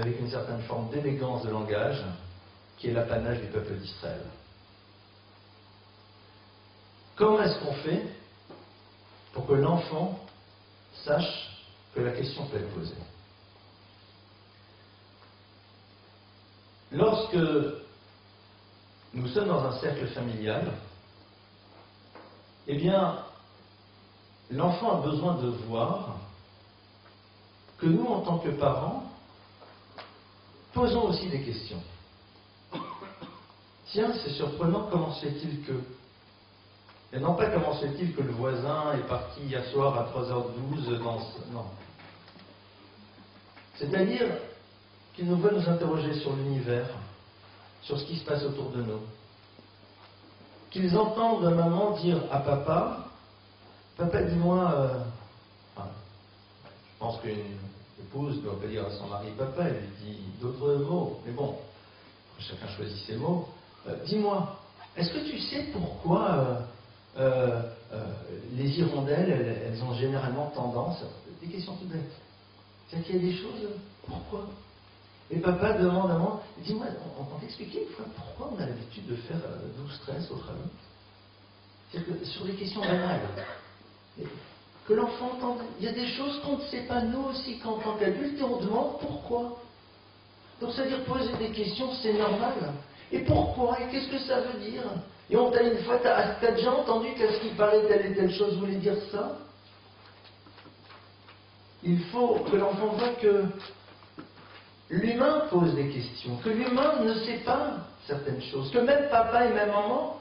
avec une certaine forme d'élégance de langage qui est l'apanage du peuple d'Israël. Comment est-ce qu'on fait pour que l'enfant sache que la question peut être posée? Lorsque nous sommes dans un cercle familial, eh bien, l'enfant a besoin de voir que nous, en tant que parents, posons aussi des questions. Tiens, c'est surprenant, comment se fait-il que Et non pas comment se fait-il que le voisin est parti hier soir à 3h12 dans... Non. C'est-à-dire qu'il nous veut nous interroger sur l'univers, sur ce qui se passe autour de nous. Qu'ils entendent maman dire à papa, papa dis-moi, euh, je pense qu'une épouse doit pas dire à son mari papa, elle lui dit d'autres mots, mais bon, chacun choisit ses mots. Euh, dis-moi, est-ce que tu sais pourquoi euh, les hirondelles, elles, ont généralement tendance, des questions tout bêtes, c'est qu'il y a des choses, pourquoi? Et papa demande à moi, dis-moi, on, on t'expliquer une fois pourquoi on a l'habitude de faire 12 13 au travail? C'est-à-dire que sur des questions banales, que l'enfant entende, il y a des choses qu'on ne sait pas nous aussi qu'en tant qu'adulte et on demande pourquoi. Donc c'est-à-dire poser des questions, c'est normal. Et pourquoi Et qu'est-ce que ça veut dire? Et on t'a une fois, t'as as déjà entendu qu'à ce qu'il parlait telle et telle chose voulait dire ça? Il faut que l'enfant voit que l'humain pose des questions, que l'humain ne sait pas certaines choses, que même papa et même maman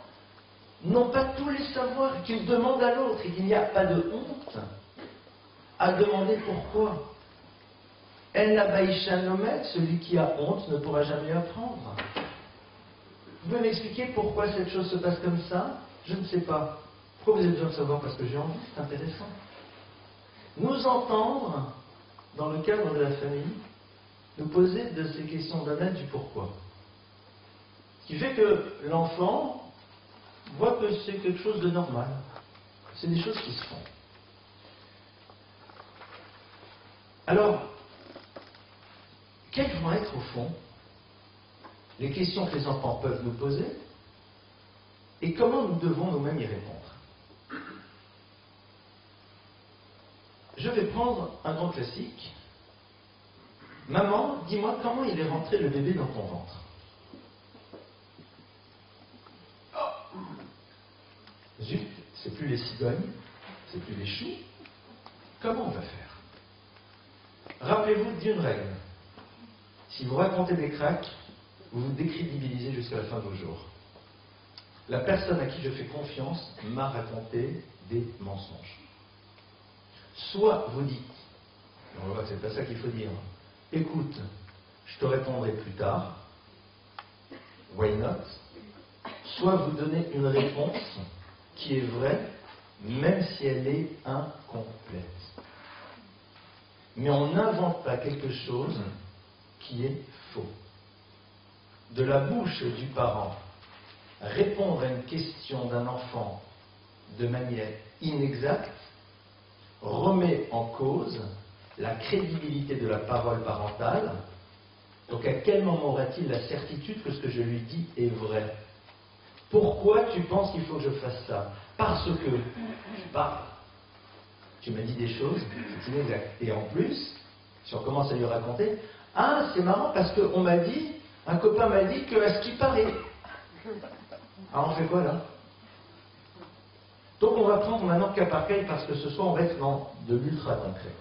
n'ont pas tous les savoirs, qu'ils demandent à l'autre et qu'il n'y a pas de honte à demander pourquoi. Elle n'a pas celui qui a honte ne pourra jamais apprendre. Vous pouvez m'expliquer pourquoi cette chose se passe comme ça? Je ne sais pas. Pourquoi vous avez besoin de savoir? Parce que j'ai envie, c'est intéressant. Nous entendre, dans le cadre de la famille, nous poser de ces questions d'analyse du pourquoi. Qui fait que l'enfant voit que c'est quelque chose de normal. C'est des choses qui se font. Alors, quelles vont être au fond les questions que les enfants peuvent nous poser et comment nous devons nous-mêmes y répondre? Je vais prendre un grand classique Maman, dis-moi comment il est rentré le bébé dans ton ventre? Zut, c'est plus les cigognes, c'est plus les choux. Comment on va faire? Rappelez-vous d'une règle. Si vous racontez des cracks, vous vous décrédibilisez jusqu'à la fin de vos jours. La personne à qui je fais confiance m'a raconté des mensonges. Soit vous dites, on va c'est pas ça qu'il faut dire, écoute, je te répondrai plus tard, why not? Soit vous donnez une réponse qui est vraie, même si elle est incomplète. Mais on n'invente pas quelque chose qui est faux. De la bouche du parent, répondre à une question d'un enfant de manière inexacte remet en cause la crédibilité de la parole parentale. Donc à quel moment aura-t-il la certitude que ce que je lui dis est vrai? Pourquoi tu penses qu'il faut que je fasse ça? Parce que tu. Tu m'as dit des choses, c'est inexact. Et en plus, si on commence à lui raconter, ah c'est marrant parce qu'on m'a dit, un copain m'a dit que à ce qui paraît. Alors on fait quoi là? Donc on va prendre maintenant cas par cas parce que ce soir on va être dans de l'ultra concret.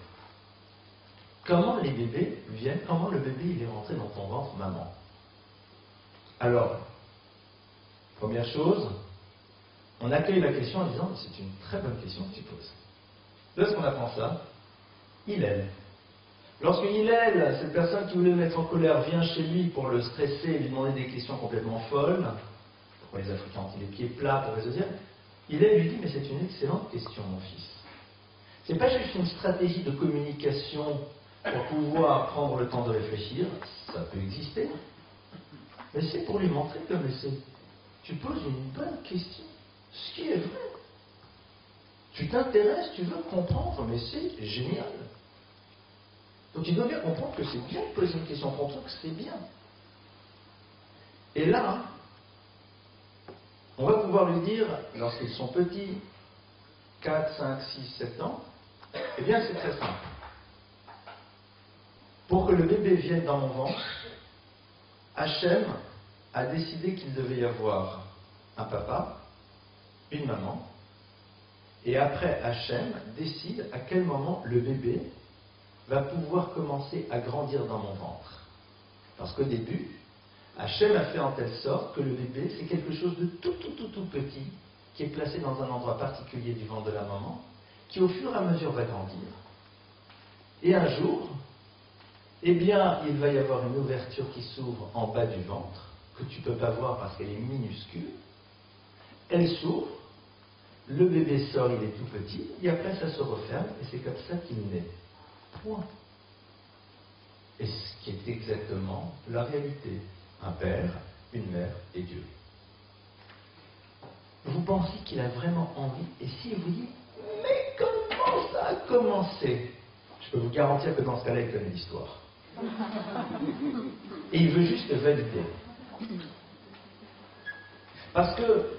Comment les bébés viennent, comment le bébé est rentré dans ton ventre, maman? Alors, première chose, on accueille la question en disant c'est une très bonne question que tu poses. Lorsqu'on apprend ça, il aime. Lorsque aime, cette personne qui voulait le mettre en colère, vient chez lui pour le stresser et lui demander des questions complètement folles, pourquoi les Africains ont les pieds plats, pour dire, il lui dit mais c'est une excellente question, mon fils. C'est pas juste une stratégie de communication pour pouvoir prendre le temps de réfléchir, ça peut exister. Mais c'est pour lui montrer que tu poses une bonne question, ce qui est vrai. Tu t'intéresses, tu veux comprendre, mais c'est génial. Donc il doit bien comprendre que c'est bien de poser une question toi, que c'est bien. Et là, on va pouvoir lui dire, lorsqu'ils sont petits, 4, 5, 6, 7 ans, eh bien c'est très simple. Pour que le bébé vienne dans mon ventre, Hachem a décidé qu'il devait y avoir un papa, une maman, et après Hachem décide à quel moment le bébé va pouvoir commencer à grandir dans mon ventre. Parce qu'au début, Hachem a fait en telle sorte que le bébé, c'est quelque chose de tout, tout, tout, tout petit, qui est placé dans un endroit particulier du ventre de la maman, qui au fur et à mesure va grandir. Et un jour, eh bien, il va y avoir une ouverture qui s'ouvre en bas du ventre, que tu ne peux pas voir parce qu'elle est minuscule. Elle s'ouvre, le bébé sort, il est tout petit, et après ça se referme, et c'est comme ça qu'il naît. Point. Et ce qui est exactement la réalité. Un père, une mère et Dieu. Vous pensez qu'il a vraiment envie Et s'il vous dit, mais comment ça a commencé? Je peux vous garantir que dans ce cas-là, il connaît l'histoire. Et il veut juste valider. Parce que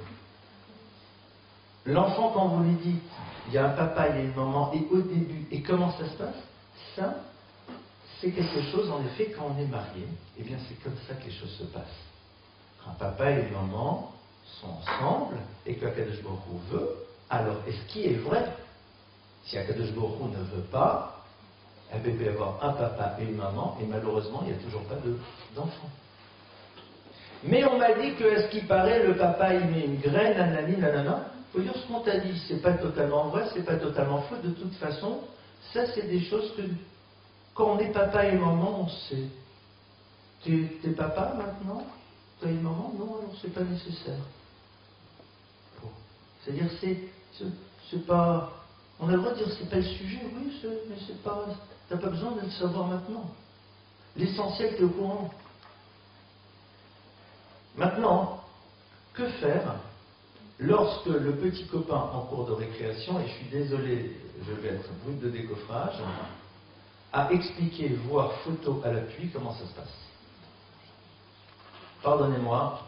l'enfant, quand vous lui dites, il y a un papa, il y a une maman, et au début, et comment ça se passe? Ça, c'est quelque chose, en effet, quand on est marié, eh bien c'est comme ça que les choses se passent. Un papa et une maman sont ensemble, et que Akadosh veut, alors, est-ce qui est vrai? Si Akadosh Baruch ne veut pas, un bébé peut avoir un papa et une maman, et malheureusement, il n'y a toujours pas d'enfant. Mais on m'a dit que, à ce qui paraît, le papa il met une graine, nanani, nanana. Faut dire ce qu'on t'a dit. C'est pas totalement vrai, c'est pas totalement faux. De toute façon, ça, c'est des choses que, quand on est papa et maman, on sait. T'es papa maintenant? T'as une maman? Non, alors c'est pas nécessaire. C'est-à-dire, c'est pas. On a le droit de dire c'est pas le sujet, oui, mais c'est pas. T'as pas besoin de le savoir maintenant. L'essentiel, tu es au courant. Maintenant, que faire lorsque le petit copain en cours de récréation, et je suis désolé, je vais être brut de décoffrage, a expliqué, voire photo à l'appui, comment ça se passe? Pardonnez-moi,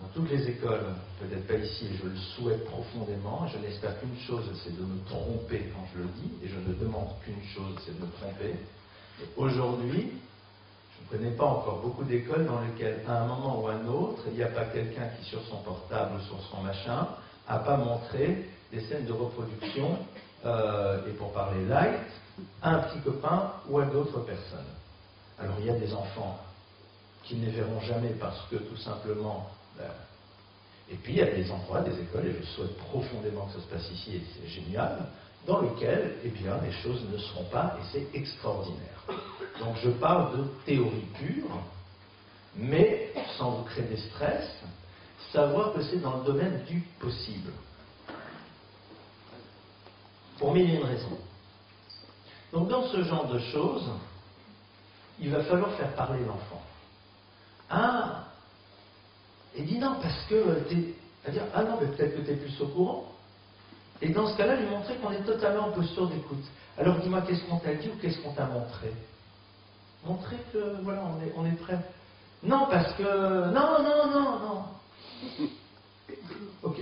dans toutes les écoles, peut-être pas ici, et je le souhaite profondément, je n'espère qu'une chose, c'est de me tromper quand je le dis, et je ne demande qu'une chose, c'est de me tromper. Aujourd'hui, je ne connais pas encore beaucoup d'écoles dans lesquelles, à un moment ou à un autre, il n'y a pas quelqu'un qui, sur son portable ou sur son machin, n'a pas montré des scènes de reproduction, euh, et pour parler light, à un petit copain ou à d'autres personnes. Alors il y a des enfants qui ne les verront jamais parce que tout simplement ben, et puis il y a des endroits, des écoles, et je souhaite profondément que ça se passe ici, et c'est génial, dans lesquels eh bien, les choses ne seront pas, et c'est extraordinaire. Donc je parle de théorie pure, mais sans vous créer des stress, savoir que c'est dans le domaine du possible. Pour mille et une raisons. Donc dans ce genre de choses, il va falloir faire parler l'enfant. Ah, il dit non, parce que tu à dire, ah non, mais peut-être que tu es plus au courant. Et dans ce cas-là, lui montrer qu'on est totalement en posture d'écoute. Alors dis-moi, qu'est-ce qu'on t'a dit ou qu'est-ce qu'on t'a montré? Montrer que, voilà, on est, on est prêt. Non, parce que. Non, non, non, non. Ok.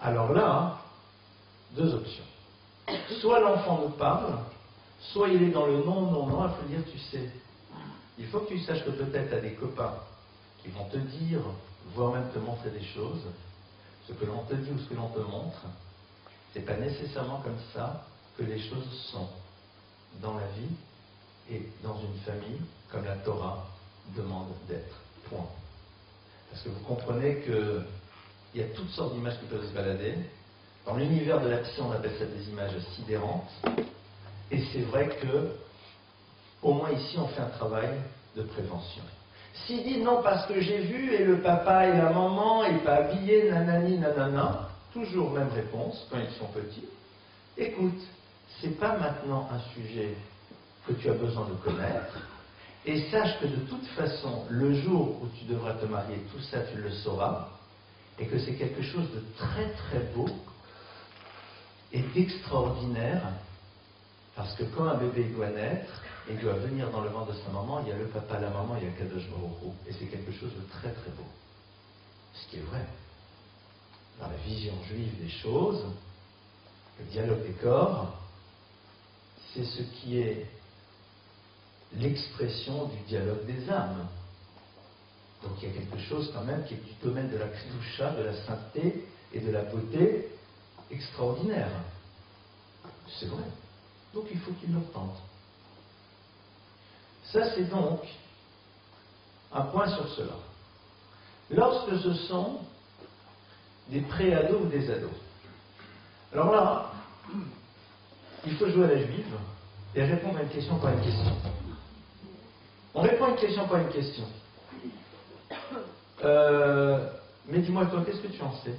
Alors là, deux options. Soit l'enfant nous parle, soit il est dans le non, non, non, il faut dire, tu sais, il faut que tu saches que peut-être tu as des copains qui vont te dire, voire même te montrer des choses, ce que l'on te dit ou ce que l'on te montre, c'est pas nécessairement comme ça que les choses sont dans la vie et dans une famille comme la Torah demande d'être. Point. Parce que vous comprenez qu'il y a toutes sortes d'images qui peuvent se balader. Dans l'univers de la psy, on appelle ça des images sidérantes. Et c'est vrai que, au moins ici, on fait un travail de prévention. S'il dit non parce que j'ai vu et le papa et la maman et pas habillé, nanani, nanana, toujours même réponse quand ils sont petits. Écoute, c'est pas maintenant un sujet que tu as besoin de connaître. Et sache que de toute façon, le jour où tu devras te marier, tout ça tu le sauras, et que c'est quelque chose de très très beau et d'extraordinaire, Parce que quand un bébé doit naître et doit venir dans le ventre de sa maman, il y a le papa, la maman, il y a Kadosh Baruch Et c'est quelque chose de très très beau. Ce qui est vrai. Dans la vision juive des choses, le dialogue des corps, c'est ce qui est l'expression du dialogue des âmes. Donc il y a quelque chose quand même qui est du domaine de la kdusha, de la sainteté et de la beauté extraordinaire. C'est vrai. Donc il faut qu'il le tente. Ça, c'est donc un point sur cela. Lorsque ce sont des pré-ados ou des ados. Alors là, il faut jouer à la juive et répondre à une question par une question. On répond à une question par une question. Euh, mais dis-moi, toi, qu'est-ce que tu en sais?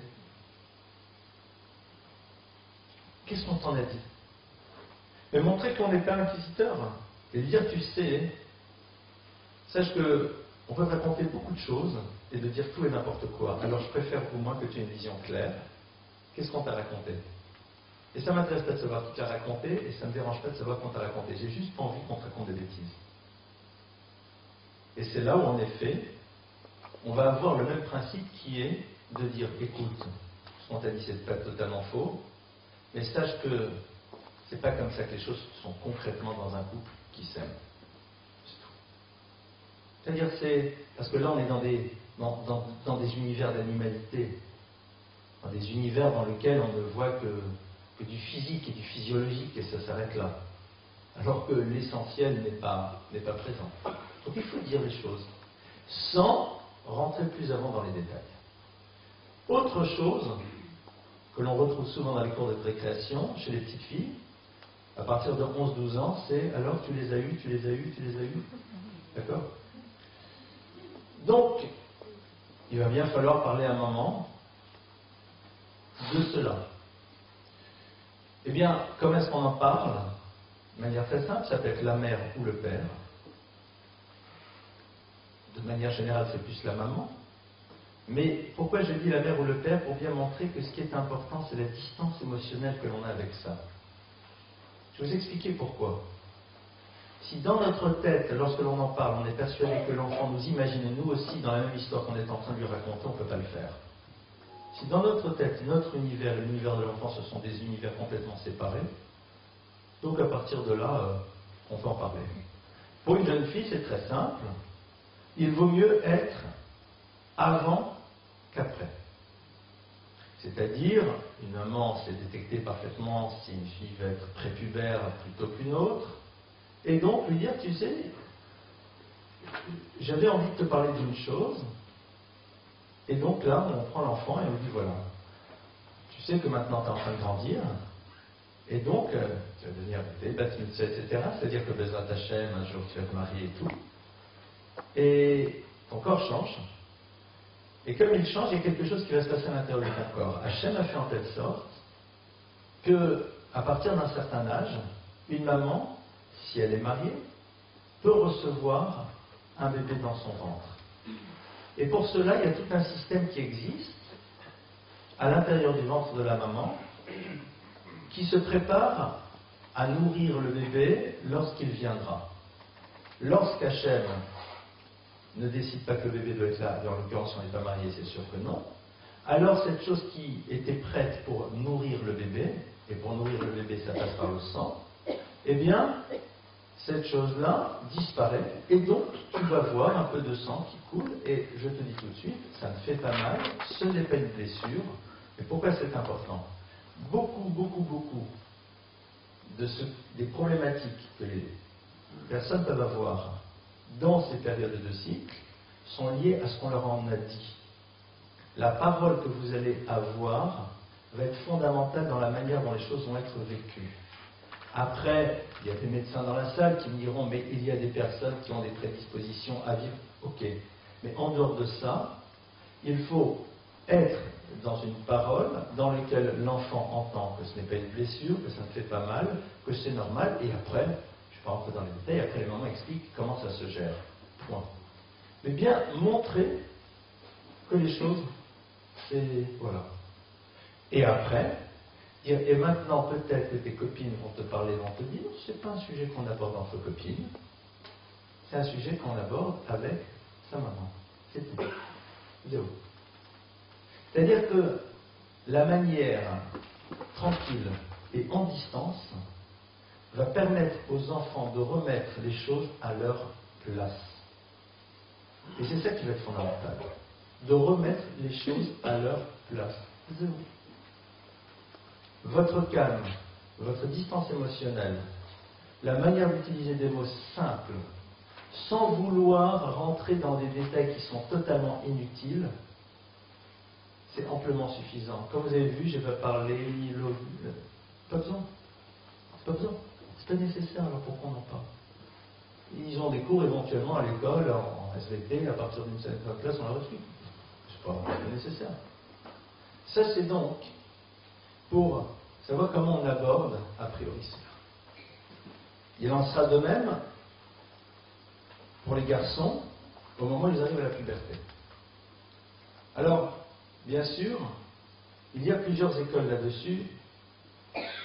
Qu'est-ce qu'on t'en a dit? Mais montrer qu'on n'est pas inquisiteur et dire, tu sais, sache que on peut raconter beaucoup de choses et de dire tout et n'importe quoi. Alors je préfère au moins que tu aies une vision claire. Qu'est-ce qu'on t'a raconté? Et ça m'intéresse pas de savoir qui t'a raconté et ça ne me dérange pas de savoir qu'on t'a raconté. J'ai juste pas envie qu'on te raconte des bêtises. Et c'est là où, en effet, on va avoir le même principe qui est de dire écoute, ce qu'on t'a dit, c'est pas totalement faux, mais sache que c'est pas comme ça que les choses sont concrètement dans un couple qui s'aime. C'est tout. C'est-à-dire, c'est. Parce que là, on est dans des, univers d'animalité, dans des univers dans lesquels on ne voit que, que du physique et du physiologique, et ça s'arrête là. Alors que l'essentiel n'est pas, n'est pas présent. Donc il faut dire les choses, sans rentrer plus avant dans les détails. Autre chose que l'on retrouve souvent dans les cours de récréation chez les petites filles, à partir de 11-12 ans, c'est alors tu les as eus, tu les as eus, tu les as eus? D'accord? Donc, il va bien falloir parler à maman de cela. Eh bien, comment est-ce qu'on en parle? De manière très simple, ça peut être la mère ou le père. De manière générale, c'est plus la maman. Mais pourquoi je dis la mère ou le père Pour bien montrer que ce qui est important, c'est la distance émotionnelle que l'on a avec ça? Je vais vous expliquer pourquoi. Si dans notre tête, lorsque l'on en parle, on est persuadé que l'enfant nous imagine nous aussi dans la même histoire qu'on est en train de lui raconter, on ne peut pas le faire. Si dans notre tête, notre univers et l'univers de l'enfant, ce sont des univers complètement séparés, donc à partir de là, euh, on peut en parler. Pour une jeune fille, c'est très simple. Il vaut mieux être avant qu'après. C'est-à-dire, une maman sait détecter parfaitement si une fille va être prépubère plutôt qu'une autre, et donc lui dire, tu sais, j'avais envie de te parler d'une chose, et donc là, on prend l'enfant et on lui dit, voilà, tu sais que maintenant tu es en train de grandir, et donc, euh, tu vas devenir etc. C'est-à-dire que besoin Hachem, un jour tu vas te marier et tout. Et ton corps change, et comme il change, il y a quelque chose qui va se passer à l'intérieur de ton corps. Hachem a fait en telle sorte que, à partir d'un certain âge, une maman, si elle est mariée, peut recevoir un bébé dans son ventre. Et pour cela, il y a tout un système qui existe à l'intérieur du ventre de la maman qui se prépare à nourrir le bébé lorsqu'il viendra. Lorsqu'Hachem ne décide pas que le bébé doit être là, et en l'occurrence on n'est pas marié, c'est sûr que non, alors cette chose qui était prête pour nourrir le bébé, et pour nourrir le bébé ça passe par le sang, eh bien, cette chose-là disparaît, et donc tu vas voir un peu de sang qui coule, et je te dis tout de suite, ça ne fait pas mal, ce n'est pas une blessure, et pourquoi c'est important? Beaucoup, beaucoup, beaucoup de des problématiques que les personnes peuvent avoir dans ces périodes de cycle sont liées à ce qu'on leur en a dit. La parole que vous allez avoir va être fondamentale dans la manière dont les choses vont être vécues. Après, il y a des médecins dans la salle qui me diront, mais il y a des personnes qui ont des prédispositions à vivre. Ok. Mais en dehors de ça, il faut être dans une parole dans laquelle l'enfant entend que ce n'est pas une blessure, que ça ne fait pas mal, que c'est normal, et après, pas rentrer dans les détails, après les mamans expliquent comment ça se gère. Point. Mais bien montrer que les choses, c'est. Voilà. Et après, Et maintenant, peut-être que tes copines vont te parler, vont te dire, c'est pas un sujet qu'on aborde entre copines, c'est un sujet qu'on aborde avec sa maman. C'est tout. C'est-à-dire que la manière tranquille et en distance va permettre aux enfants de remettre les choses à leur place. Et c'est ça qui va être fondamental. De remettre les choses à leur place. Votre calme, votre distance émotionnelle, la manière d'utiliser des mots simples, sans vouloir rentrer dans des détails qui sont totalement inutiles, c'est amplement suffisant. Comme vous avez vu, je vais parler, pas besoin. Pas besoin. C'est nécessaire, alors pourquoi on en parle Ils ont des cours éventuellement à l'école, en SVT, à partir d'une certaine classe, on la reçu. C'est pas, pas nécessaire. Ça, c'est donc pour savoir comment on aborde a priori cela. Il en sera de même pour les garçons au moment où ils arrivent à la puberté. Alors, bien sûr, il y a plusieurs écoles là-dessus.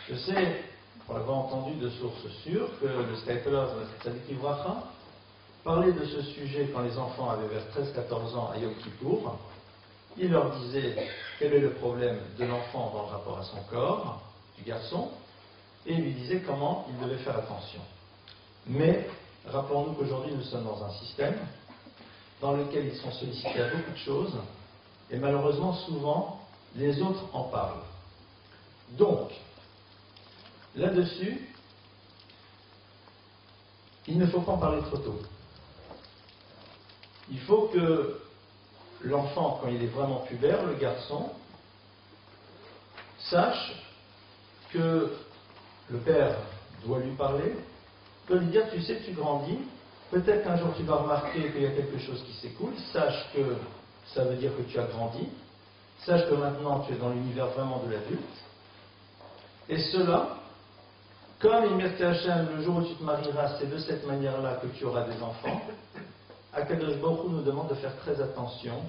Je sais, pour avoir entendu de sources sûres, que le Stapler Tzadik Ivracha parlait de ce sujet quand les enfants avaient vers 13-14 ans à Yom Kippour. Il leur disait quel est le problème de l'enfant dans le rapport à son corps, du garçon, et il lui disait comment il devait faire attention. Mais rappelons-nous qu'aujourd'hui nous sommes dans un système dans lequel ils sont sollicités à beaucoup de choses, et malheureusement souvent les autres en parlent. Donc, là-dessus, il ne faut pas en parler trop tôt. Il faut que l'enfant, quand il est vraiment pubère, le garçon, sache que le père doit lui parler, peut lui dire, tu sais, tu grandis, peut-être qu'un jour tu vas remarquer qu'il y a quelque chose qui s'écoule, sache que ça veut dire que tu as grandi, sache que maintenant tu es dans l'univers vraiment de l'adulte, et cela, comme il Hachem, le jour où tu te marieras, c'est de cette manière-là que tu auras des enfants, Akadosh Baruch nous demande de faire très attention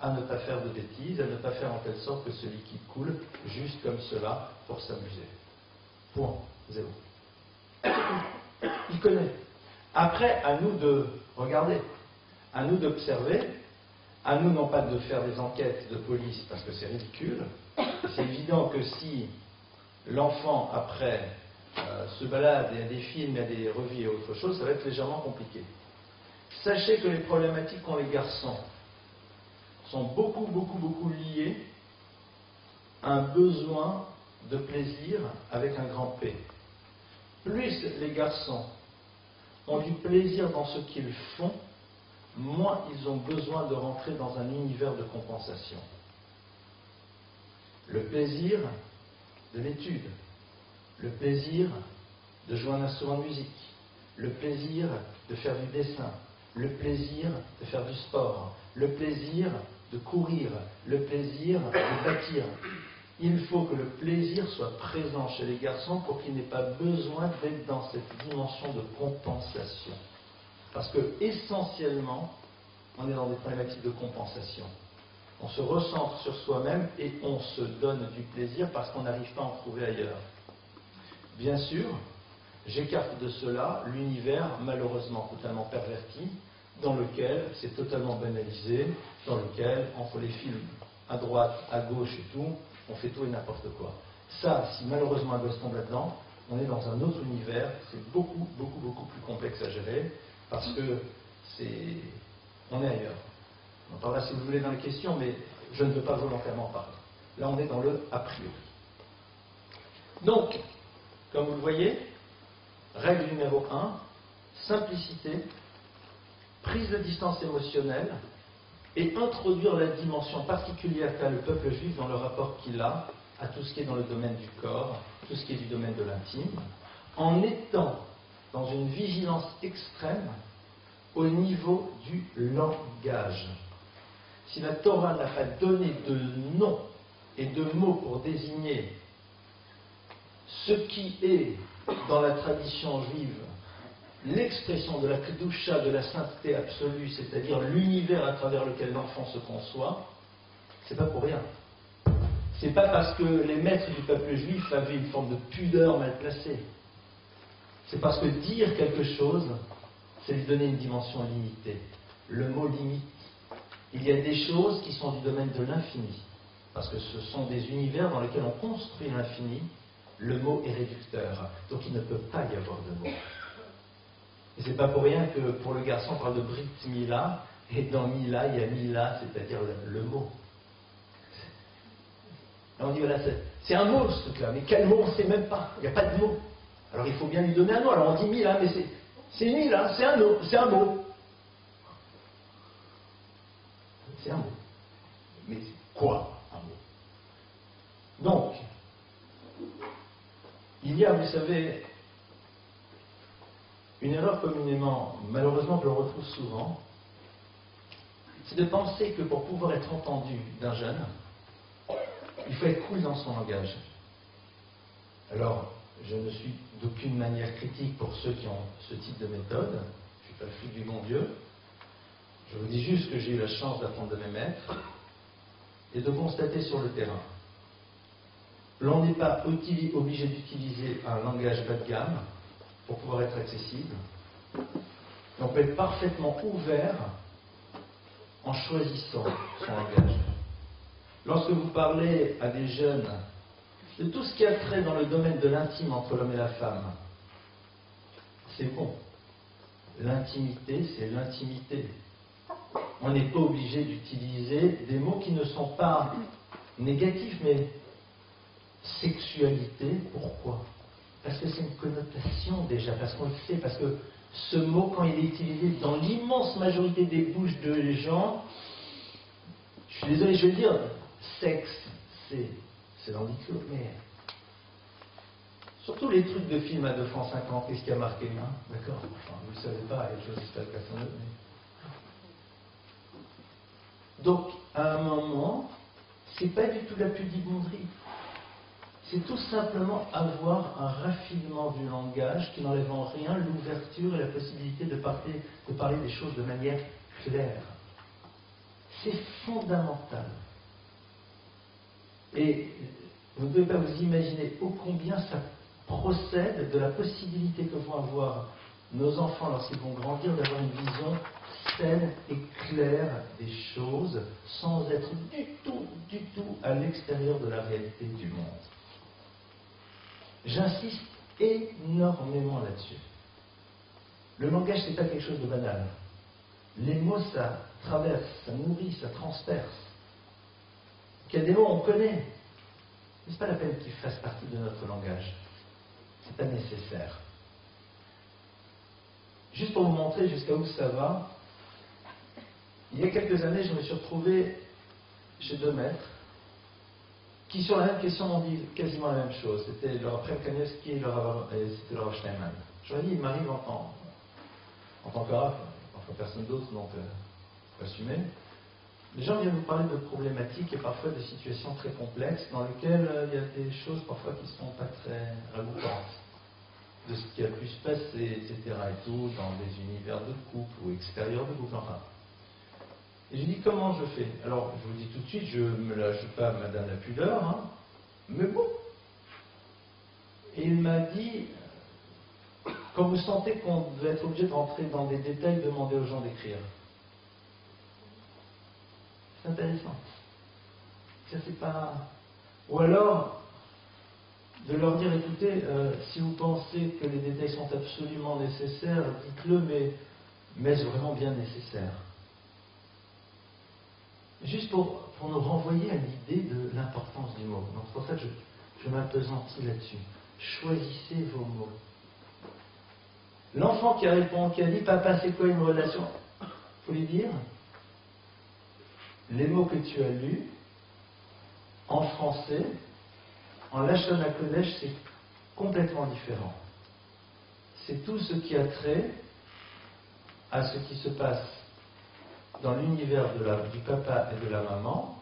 à ne pas faire de bêtises, à ne pas faire en telle sorte que ce liquide coule juste comme cela pour s'amuser. Point. Zéro. Il connaît. Après, à nous de regarder, à nous d'observer, à nous non pas de faire des enquêtes de police parce que c'est ridicule. C'est évident que si l'enfant, après, euh, se balade et a des films, a des revues et autre chose, ça va être légèrement compliqué. Sachez que les problématiques qu'ont les garçons sont beaucoup, beaucoup, beaucoup liées à un besoin de plaisir avec un grand P. Plus les garçons ont du plaisir dans ce qu'ils font, moins ils ont besoin de rentrer dans un univers de compensation. Le plaisir de l'étude, le plaisir de jouer un instrument de musique, le plaisir de faire du dessin, le plaisir de faire du sport, le plaisir de courir, le plaisir de bâtir. Il faut que le plaisir soit présent chez les garçons pour qu'ils n'aient pas besoin d'être dans cette dimension de compensation. Parce que essentiellement, on est dans des problématiques de compensation. On se recentre sur soi-même et on se donne du plaisir parce qu'on n'arrive pas à en trouver ailleurs. Bien sûr, j'écarte de cela l'univers malheureusement totalement perverti dans lequel c'est totalement banalisé, dans lequel, entre les films à droite, à gauche et tout, on fait tout et n'importe quoi. Ça, si malheureusement un gosse tombe là-dedans, on est dans un autre univers, c'est beaucoup, beaucoup, beaucoup plus complexe à gérer, parce que c'est. On est ailleurs. On en parlera si vous voulez dans les questions, mais je ne veux pas volontairement parler. Là, on est dans le a priori. Donc, comme vous le voyez, règle numéro 1, simplicité, prise de distance émotionnelle et introduire la dimension particulière qu'a le peuple juif dans le rapport qu'il a à tout ce qui est dans le domaine du corps, tout ce qui est du domaine de l'intime, en étant dans une vigilance extrême au niveau du langage. Si la Torah n'a pas donné de nom et de mots pour désigner ce qui est dans la tradition juive l'expression de la kedusha, de la sainteté absolue, c'est-à-dire l'univers à travers lequel l'enfant se conçoit, c'est pas pour rien. C'est pas parce que les maîtres du peuple juif avaient une forme de pudeur mal placée. C'est parce que dire quelque chose, c'est lui donner une dimension limitée. Le mot limite. Il y a des choses qui sont du domaine de l'infini, parce que ce sont des univers dans lesquels on construit l'infini. Le mot est réducteur, donc il ne peut pas y avoir de mots. Et c'est pas pour rien que pour le garçon, on parle de Brit Mila, et dans Mila, il y a Mila, c'est-à-dire le, mot. Et on dit, voilà, c'est un mot ce truc-là, mais quel mot on ne sait même pas, il n'y a pas de mot. Alors il faut bien lui donner un nom. Alors on dit Mila, mais c'est Mila, c'est un, mot, c'est un mot. C'est un mot. Mais quoi un mot? Donc, il y a, vous savez, une erreur communément, malheureusement, que l'on retrouve souvent, c'est de penser que pour pouvoir être entendu d'un jeune, il faut être cool dans son langage. Alors, je ne suis d'aucune manière critique pour ceux qui ont ce type de méthode. Je ne suis pas le du bon Dieu. Je vous dis juste que j'ai eu la chance d'apprendre de mes maîtres et de constater sur le terrain. L'on n'est pas obligé d'utiliser un langage bas de gamme pour pouvoir être accessible. On peut être parfaitement ouvert en choisissant son langage. Lorsque vous parlez à des jeunes de tout ce qui a trait dans le domaine de l'intime entre l'homme et la femme, c'est bon. L'intimité, c'est l'intimité. On n'est pas obligé d'utiliser des mots qui ne sont pas négatifs, mais sexualité, pourquoi? Parce que c'est une connotation déjà, parce qu'on le sait, parce que ce mot, quand il est utilisé dans l'immense majorité des bouches de gens, je suis désolé, je vais dire, sexe, c'est c'est dans mais surtout les trucs de films à 2 francs 50, qu'est-ce qui a marqué hein? D'accord enfin, Vous ne le savez pas, a des choses qui se Donc, à un moment, c'est pas du tout la pudibonderie. C'est tout simplement avoir un raffinement du langage qui n'enlève en rien l'ouverture et la possibilité de parler, de parler des choses de manière claire. C'est fondamental. Et vous ne pouvez pas vous imaginer ô combien ça procède de la possibilité que vont avoir nos enfants lorsqu'ils vont grandir d'avoir une vision saine et claire des choses sans être du tout, du tout à l'extérieur de la réalité du monde. J'insiste énormément là-dessus. Le langage, n'est pas quelque chose de banal. Les mots, ça traverse, ça nourrit, ça transperce. Qu'il y a des mots, on connaît. Ce n'est pas la peine qu'ils fassent partie de notre langage. Ce n'est pas nécessaire. Juste pour vous montrer jusqu'à où ça va, il y a quelques années, je me suis retrouvé chez deux maîtres qui, sur la même question, m'ont dit quasiment la même chose. C'était leur Kanievski et leur, c'était leur Steinman. Ai dit, il m'arrive en tant, en tant qu'arabe, enfin personne d'autre, donc euh, assumer. Les gens viennent nous parler de problématiques et parfois de situations très complexes dans lesquelles euh, il y a des choses parfois qui ne sont pas très ragoûtantes de ce qui a pu se passer, etc. et tout, dans des univers de couple ou extérieurs de couple, enfin. Et je dis comment je fais? Alors, je vous dis tout de suite, je ne me lâche pas Madame la pudeur, hein, mais bon. Et il m'a dit, quand vous sentez qu'on va être obligé de rentrer dans des détails, demandez aux gens d'écrire intéressant. Ça, c'est pas. Ou alors, de leur dire écoutez, euh, si vous pensez que les détails sont absolument nécessaires, dites-le, mais, mais vraiment bien nécessaire Juste pour, pour nous renvoyer à l'idée de l'importance du mot. Donc, pour ça je, je m'appesantis là-dessus. Choisissez vos mots. L'enfant qui répond, qui a dit Papa, c'est quoi une relation? Faut lui dire les mots que tu as lus, en français, en Lachon à Kodesh, c'est complètement différent. C'est tout ce qui a trait à ce qui se passe dans l'univers du papa et de la maman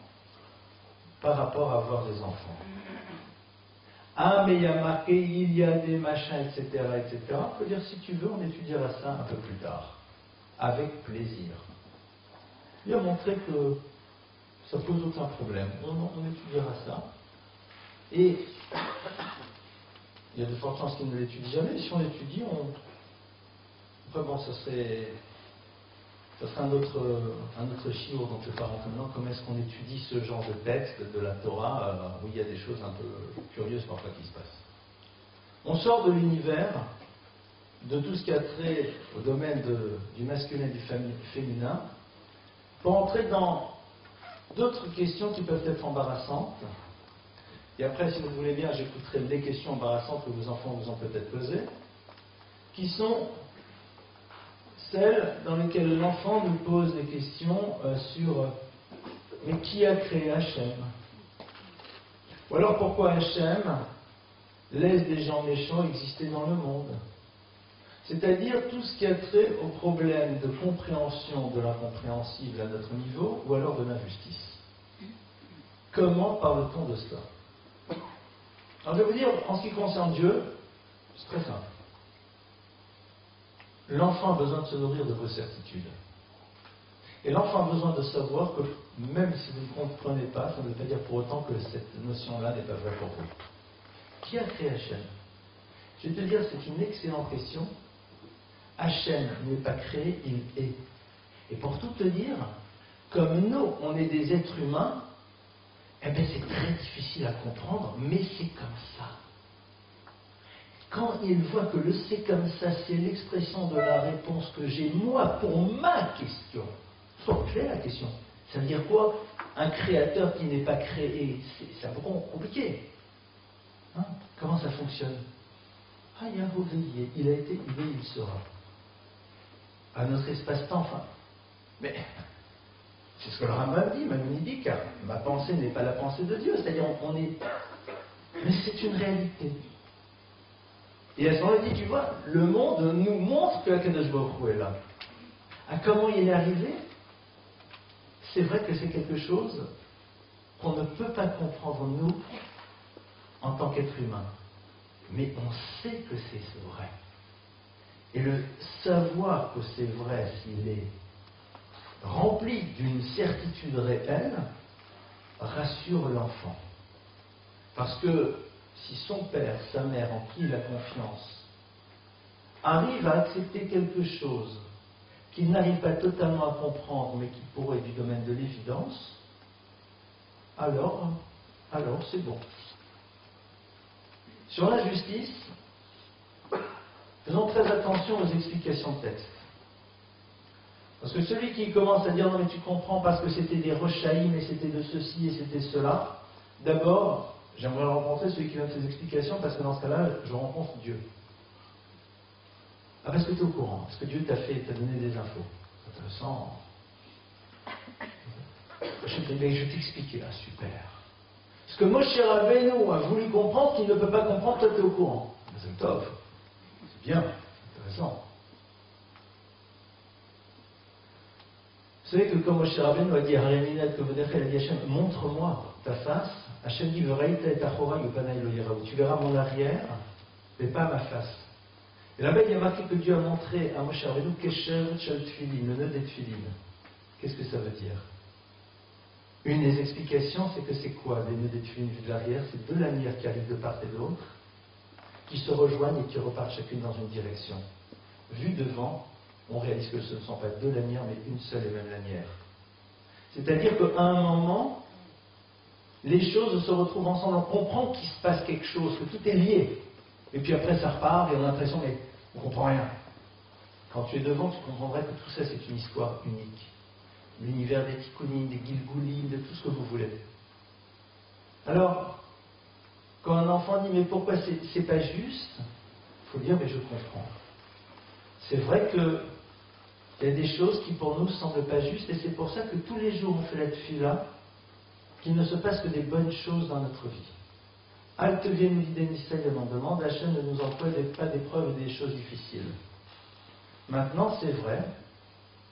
par rapport à avoir des enfants. Ah, mais il y a des machins, etc., etc. On peut dire, si tu veux, on étudiera ça un peu plus tard, avec plaisir. Il a montré que ça pose aucun problème. On, étudiera ça. Et il y a de fortes chances qu'il ne l'étudie jamais. Si on l'étudie, on. Vraiment, ça serait. Ça serait un autre, un autre chiot dont je parle maintenant. Comment est-ce qu'on étudie ce genre de texte de la Torah euh, où il y a des choses un peu curieuses parfois qui se passent? On sort de l'univers de tout ce qui a trait au domaine du masculin et du féminin pour entrer dans d'autres questions qui peuvent être embarrassantes. Et après, si vous voulez bien, j'écouterai les questions embarrassantes que vos enfants vous ont peut-être posées, qui sont celles dans lesquelles l'enfant nous pose des questions euh, sur euh, mais qui a créé Hachem? Ou alors pourquoi Hachem laisse des gens méchants exister dans le monde? C'est-à-dire tout ce qui a trait au problème de compréhension de l'incompréhensible à notre niveau ou alors de l'injustice. Comment parle-t-on de cela? Alors je vais vous dire, en ce qui concerne Dieu, c'est très simple. L'enfant a besoin de se nourrir de vos certitudes. Et l'enfant a besoin de savoir que même si vous ne comprenez pas, ça ne veut pas dire pour autant que cette notion-là n'est pas vraie pour vous. Qui a créé Hachem Je vais te dire, c'est une excellente question Hachem n'est pas créé, il est. Et pour tout te dire, comme nous, on est des êtres humains, eh bien c'est très difficile à comprendre, mais c'est comme ça. Quand il voit que le c'est comme ça, c'est l'expression de la réponse que j'ai moi pour ma question. Faut clair la question. Ça veut dire quoi? Un créateur qui n'est pas créé, c'est compliqué. Hein? Comment ça fonctionne? Ah, il y a un il a été, il est, il sera à notre espace-temps. Enfin, mais c'est ce que le Rambam dit, même dit car ma pensée n'est pas la pensée de Dieu, c'est-à-dire on, est. Mais c'est une réalité. Et à ce moment-là, dit, tu vois, le monde nous montre que Akadosh Baruch est là. À comment il est arrivé? C'est vrai que c'est quelque chose qu'on ne peut pas comprendre, nous, en tant qu'être humain. Mais on sait que c'est vrai. Et le savoir que c'est vrai s'il est rempli d'une certitude réelle rassure l'enfant. Parce que si son père, sa mère, en qui il a confiance, arrive à accepter quelque chose qu'il n'arrive pas totalement à comprendre, mais qui pourrait être du domaine de l'évidence, alors, alors c'est bon. Sur la justice, Faisons très attention aux explications de texte. Parce que celui qui commence à dire non mais tu comprends parce que c'était des rechaïs, mais c'était de ceci et c'était cela, d'abord, j'aimerais celui qui donne ces explications parce que dans ce cas-là, je rencontre Dieu. Ah parce que tu es au courant, parce que Dieu t'a fait, t'a donné des infos. Intéressant. Je vais t'expliquer là, super. Parce que Moshe Rabbeinu a voulu comprendre qu'il ne peut pas comprendre, toi tu es au courant. C'est top. Bien, intéressant. Vous savez que comme Moshe Rabbeinu a dit à Réminat que il a dit Hachem, montre-moi ta face. Hachem dit Tu verras mon arrière, mais pas ma face. Et là-bas, il y a marqué que Dieu a montré à Moshe Rabbeinu Kesher Chal le nœud des Tfilin. Qu'est-ce que ça veut dire? Une des explications, c'est que c'est quoi les nœuds des Tfilin vus de l'arrière C'est deux lanières qui arrivent de part et d'autre qui se rejoignent et qui repartent chacune dans une direction. Vu devant, on réalise que ce ne sont pas deux lanières, mais une seule et même lanière. C'est-à-dire qu'à un moment, les choses se retrouvent ensemble, on comprend qu'il se passe quelque chose, que tout est lié. Et puis après, ça repart et on a l'impression, mais on ne comprend rien. Quand tu es devant, tu comprendrais que tout ça, c'est une histoire unique. L'univers des tikkunim, des gilgulim, de tout ce que vous voulez. Alors, quand un enfant dit mais pourquoi c'est pas juste, il faut dire mais je comprends. C'est vrai qu'il y a des choses qui pour nous semblent pas justes et c'est pour ça que tous les jours on fait la fila, qu'il ne se passe que des bonnes choses dans notre vie. Acte vienne demande, chaîne ne nous envoie pas d'épreuves et des choses difficiles. Maintenant, c'est vrai,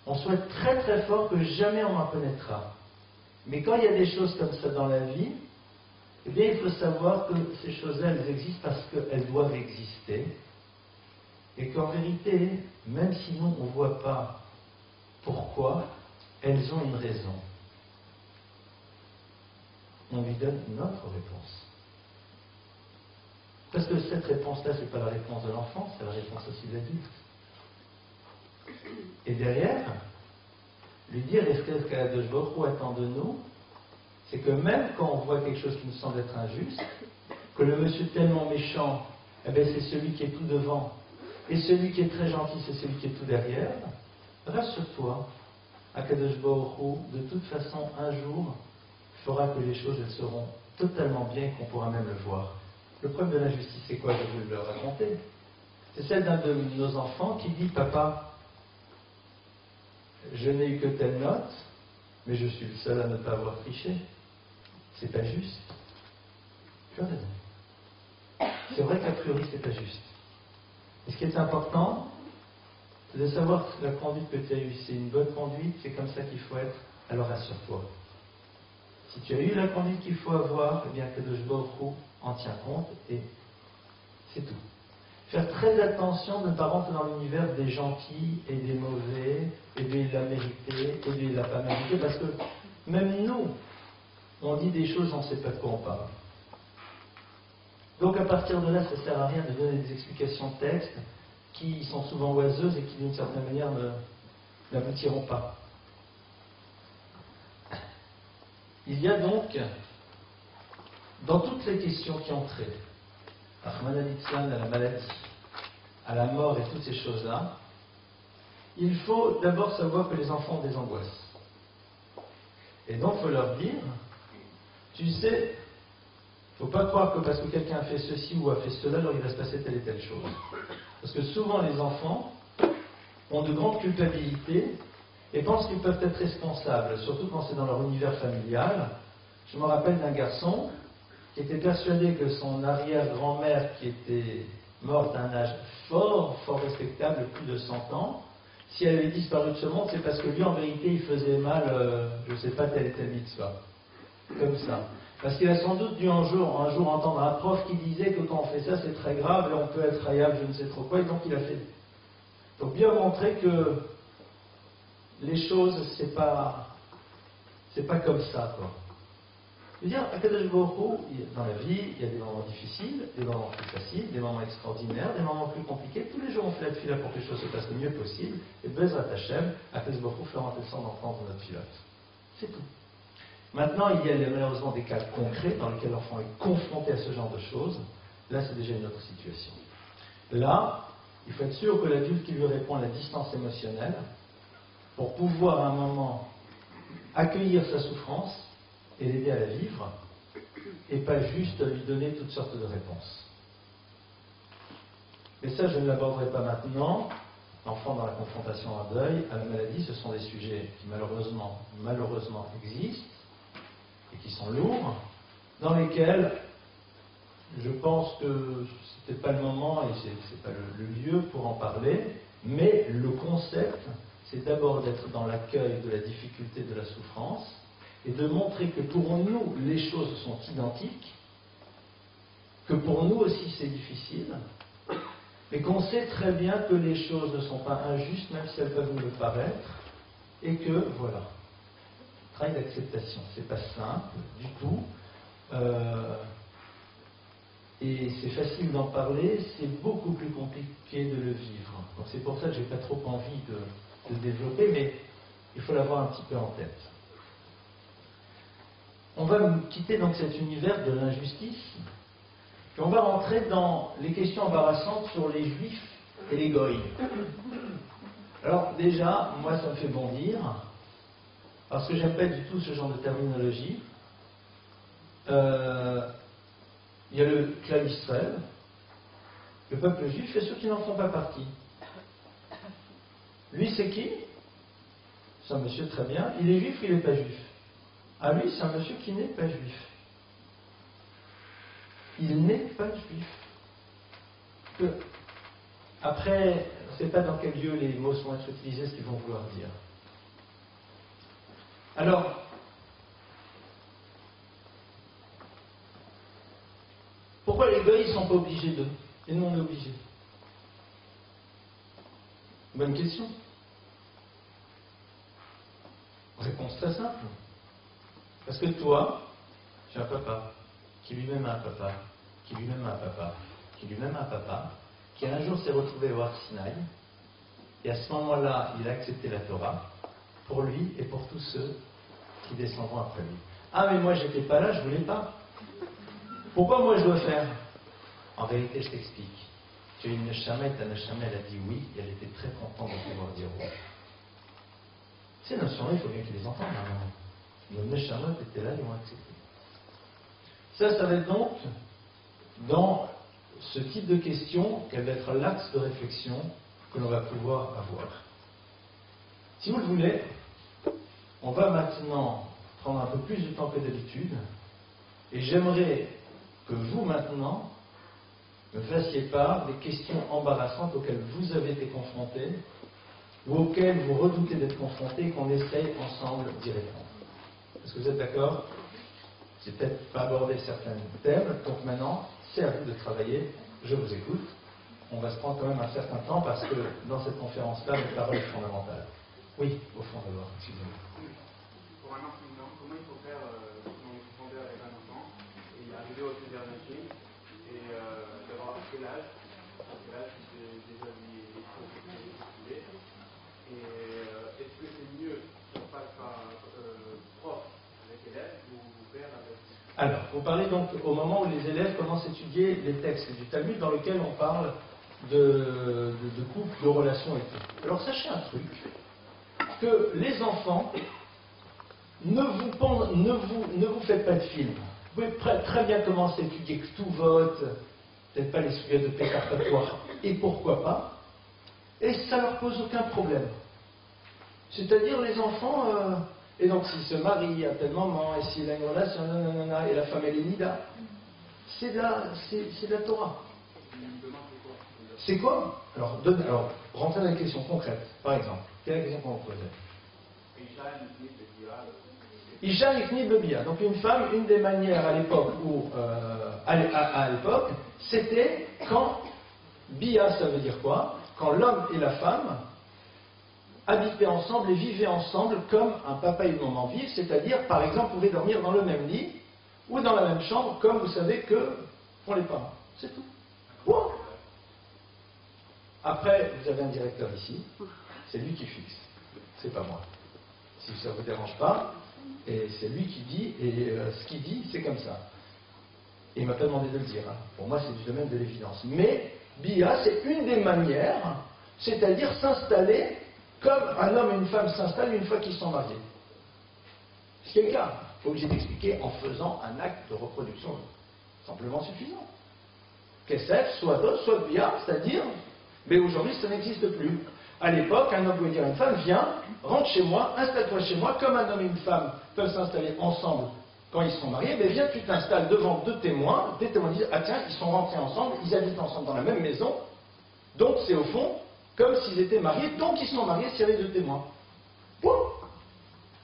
on souhaite très très fort que jamais on en connaîtra. Mais quand il y a des choses comme ça dans la vie, eh bien, il faut savoir que ces choses-là, elles existent parce qu'elles doivent exister. Et qu'en vérité, même si nous, on ne voit pas pourquoi, elles ont une raison. On lui donne notre réponse. Parce que cette réponse-là, ce n'est pas la réponse de l'enfant, c'est la réponse aussi de l'adulte. Et derrière, lui dire est-ce que attend de nous, c'est que même quand on voit quelque chose qui nous semble être injuste, que le monsieur tellement méchant, eh bien, c'est celui qui est tout devant, et celui qui est très gentil, c'est celui qui est tout derrière, rassure-toi, Akadosh Baruch de toute façon, un jour, fera que les choses elles seront totalement bien qu'on pourra même le voir. Le problème de l'injustice, c'est quoi Je vais le raconter. C'est celle d'un de nos enfants qui dit Papa, je n'ai eu que telle note, mais je suis le seul à ne pas avoir triché. C'est pas juste. C'est vrai qu'a priori, c'est pas juste. Et ce qui est important, c'est de savoir que la conduite que tu as eue, c'est une bonne conduite, c'est comme ça qu'il faut être, alors rassure-toi. Si tu as eu la conduite qu'il faut avoir, eh bien que de en tient compte et c'est tout. Faire très attention de ne pas rentrer dans l'univers des gentils et des mauvais, et de la mériter et de la pas mériter, parce que même nous, on dit des choses, on ne sait pas de quoi on parle. Donc à partir de là, ça ne sert à rien de donner des explications de texte qui sont souvent oiseuses et qui d'une certaine manière n'aboutiront pas. Il y a donc, dans toutes les questions qui ont trait à à la maladie, à la mort et toutes ces choses-là, il faut d'abord savoir que les enfants ont des angoisses. Et donc, il faut leur dire, tu sais, il ne faut pas croire que parce que quelqu'un a fait ceci ou a fait cela, alors il va se passer telle et telle chose. Parce que souvent, les enfants ont de grandes culpabilités et pensent qu'ils peuvent être responsables, surtout quand c'est dans leur univers familial. Je me rappelle d'un garçon qui était persuadé que son arrière-grand-mère, qui était morte à un âge fort, fort respectable, plus de 100 ans, si elle avait disparu de ce monde, c'est parce que lui, en vérité, il faisait mal, euh, je ne sais pas, tel et tel mitzvah. Comme ça. Parce qu'il a sans doute dû un jour, un jour entendre un prof qui disait que quand on fait ça, c'est très grave et on peut être rayable, je ne sais trop quoi, et donc il a fait. Donc bien montrer que les choses, c'est pas, c'est pas comme ça, quoi. Je veux dire, à dans la vie, il y a des moments difficiles, des moments plus faciles, des moments extraordinaires, des moments plus compliqués. Tous les jours, on fait la fila pour que les choses se passent le mieux possible. Et Bezrat Hashem, Akadosh Baruch fera un descendre dans notre filote. C'est tout. Maintenant, il y a malheureusement des cas concrets dans lesquels l'enfant est confronté à ce genre de choses. Là, c'est déjà une autre situation. Là, il faut être sûr que l'adulte qui lui répond à la distance émotionnelle, pour pouvoir à un moment accueillir sa souffrance et l'aider à la vivre, et pas juste lui donner toutes sortes de réponses. Mais ça, je ne l'aborderai pas maintenant. L'enfant dans la confrontation à deuil, à la maladie, ce sont des sujets qui malheureusement, malheureusement existent et qui sont lourds, dans lesquels je pense que ce n'était pas le moment et ce n'est pas le, lieu pour en parler, mais le concept, c'est d'abord d'être dans l'accueil de la difficulté, de la souffrance, et de montrer que pour nous, les choses sont identiques, que pour nous aussi c'est difficile, mais qu'on sait très bien que les choses ne sont pas injustes, même si elles peuvent nous le paraître, et que, voilà, travail d'acceptation. C'est pas simple du tout. Euh, et c'est facile d'en parler, c'est beaucoup plus compliqué de le vivre. C'est pour ça que j'ai pas trop envie de, de développer, mais il faut l'avoir un petit peu en tête. On va quitter donc cet univers de l'injustice, puis on va rentrer dans les questions embarrassantes sur les juifs et les goïs. Alors déjà, moi ça me fait bondir, parce que j'aime pas du tout ce genre de terminologie. Euh, il y a le clan Israël, le peuple juif, et ceux qui n'en font pas partie. Lui, c'est qui? C'est un monsieur très bien. Il est juif il n'est pas juif? Ah, lui, c'est un monsieur qui n'est pas juif. Il n'est pas juif. Que, après, je ne sais pas dans quel lieu les mots sont utilisés, ce qu'ils vont vouloir dire. Alors, pourquoi les goïs ne sont pas obligés d'eux? Et nous, on est obligés Bonne question. Réponse très simple. Parce que toi, tu as un papa, qui lui-même a un papa, qui lui-même a un papa, qui lui-même un papa, qui un jour s'est retrouvé au Har et à ce moment-là, il a accepté la Torah pour lui et pour tous ceux qui descendront après lui. Ah, mais moi, j'étais pas là, je voulais pas. Pourquoi moi, je dois faire? En vérité, je t'explique. As une Neshama elle a dit oui, et elle était très contente de pouvoir dire oui. Ces notions-là, il faut bien qu'ils les entendent. Nos Neshama étaient là, ils ont accepté. Ça, ça va être donc dans ce type de question qu'elle va être l'axe de réflexion que l'on va pouvoir avoir. Si vous le voulez, on va maintenant prendre un peu plus de temps que d'habitude, et j'aimerais que vous maintenant me fassiez part des questions embarrassantes auxquelles vous avez été confrontés, ou auxquelles vous redoutez d'être confrontés, et qu'on essaye ensemble d'y répondre. Est-ce que vous êtes d'accord? J'ai peut-être pas abordé certains thèmes, donc maintenant, c'est à vous de travailler, je vous écoute. On va se prendre quand même un certain temps parce que dans cette conférence-là, la parole est fondamentale. Oui, au fond d'abord, excusez-moi. Pour un enseignant, comment il faut faire euh, quand on est fondeur avec un enfant et arriver au Seigneur et euh, d'avoir quel âge Quel âge c'est déjà lui Et euh, est-ce que c'est mieux qu'on passe par euh, prof avec élève ou père avec Alors, vous parlez donc au moment où les élèves commencent à étudier les textes du Talmud dans lesquels on parle de, de, couple, de relations et tout. Alors sachez un truc, que les enfants, ne vous, pen- ne vous, ne vous faites pas de film. Vous pouvez très, bien commencer à étudier que tout vote, peut-être pas les sujets de pécartatoire, et pourquoi pas, et ça leur pose aucun problème. C'est-à-dire les enfants, euh, et donc s'ils se marient à tel moment, et s'il a une relation, et la femme elle est nida, c'est de la, c'est, de la Torah. C'est quoi alors, donne- alors, rentrez dans les questions concrètes. Par exemple, quelle est la question qu'on vous posait Isha Bebia. Donc une femme, une des manières à l'époque où, euh, à, à- à l'époque, c'était quand Bia, ça veut dire quoi? Quand l'homme et la femme habitaient ensemble et vivaient ensemble comme un papa et une maman vivent, c'est-à-dire, par exemple, pouvaient dormir dans le même lit ou dans la même chambre, comme vous savez que font les parents. C'est tout. Après, vous avez un directeur ici, c'est lui qui fixe, c'est pas moi. Si ça ne vous dérange pas, et c'est lui qui dit, et euh, ce qu'il dit, c'est comme ça. Et il m'a pas demandé de le dire. hein. Pour moi, c'est du domaine de l'évidence. Mais BIA, c'est une des manières, c'est-à-dire s'installer comme un homme et une femme s'installent une fois qu'ils sont mariés. Ce qui est le cas. J'ai d'expliquer en faisant un acte de reproduction simplement suffisant. Kesef, soit dos, soit bia, c'est-à-dire, mais aujourd'hui ça n'existe plus. À l'époque, un homme pouvait dire à une femme, viens, rentre chez moi, installe-toi chez moi, comme un homme et une femme peuvent s'installer ensemble quand ils sont mariés, mais viens, tu t'installes devant deux témoins, des témoins disent, ah tiens, ils sont rentrés ensemble, ils habitent ensemble dans la même maison, donc c'est au fond comme s'ils étaient mariés, donc ils sont mariés s'il y avait deux témoins. Point.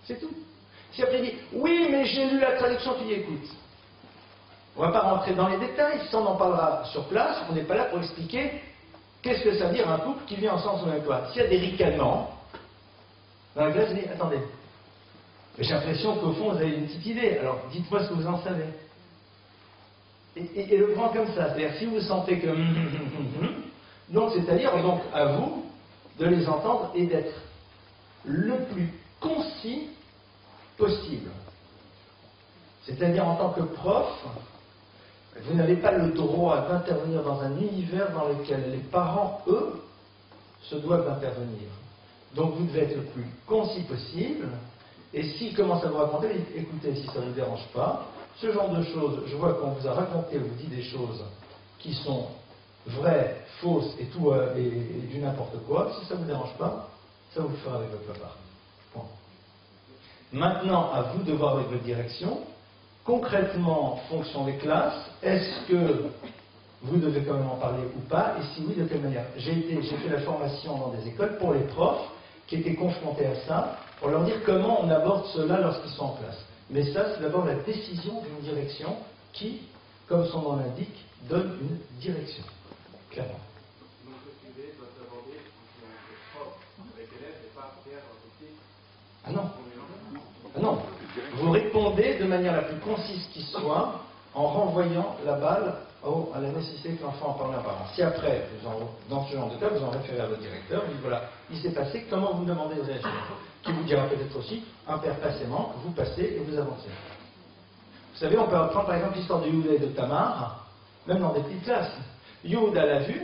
C'est tout. Si après il dit, oui, mais j'ai lu la traduction, tu dis, écoute, on ne va pas rentrer dans les détails, ça on en parlera sur place, on n'est pas là pour expliquer qu'est-ce que ça veut dire un couple qui vit ensemble sous même toit. S'il y a des ricanements, dans la classe, il dit, attendez, j'ai l'impression qu'au fond vous avez une petite idée, alors dites-moi ce que vous en savez. Et, le prendre comme ça, c'est-à-dire si vous sentez que... donc c'est-à-dire donc à vous de les entendre et d'être le plus concis possible. C'est-à-dire en tant que prof, vous n'avez pas le droit d'intervenir dans un univers dans lequel les parents, eux, se doivent d'intervenir. Donc vous devez être le plus concis possible. Et s'ils commencent à vous raconter, écoutez, si ça ne vous dérange pas, ce genre de choses, je vois qu'on vous a raconté ou dit des choses qui sont vraies, fausses et tout euh, et, du n'importe quoi. Si ça ne vous dérange pas, ça vous fera avec votre papa. Point. Maintenant, à vous de voir avec votre direction, concrètement, fonction des classes, est-ce que vous devez quand même en parler ou pas Et si oui, de quelle manière? J'ai fait la formation dans des écoles pour les profs qui étaient confrontés à ça, pour leur dire comment on aborde cela lorsqu'ils sont en classe. Mais ça, c'est d'abord la décision d'une direction qui, comme son nom l'indique, donne une direction. Clairement. Ah non, ah non. Vous répondez de manière la plus concise qui soit en renvoyant la balle à la nécessité que l'enfant en parle à un parent. Si après, dans ce genre de cas, vous en référez à votre directeur, vous dites voilà, il s'est passé, comment vous demandez aux élèves Qui vous dira peut-être aussi, un père passément, vous passez et vous avancez. Vous savez, on peut prendre par exemple l'histoire de Yehuda et de Tamar, même dans des petites classes. Yehuda l'a vu,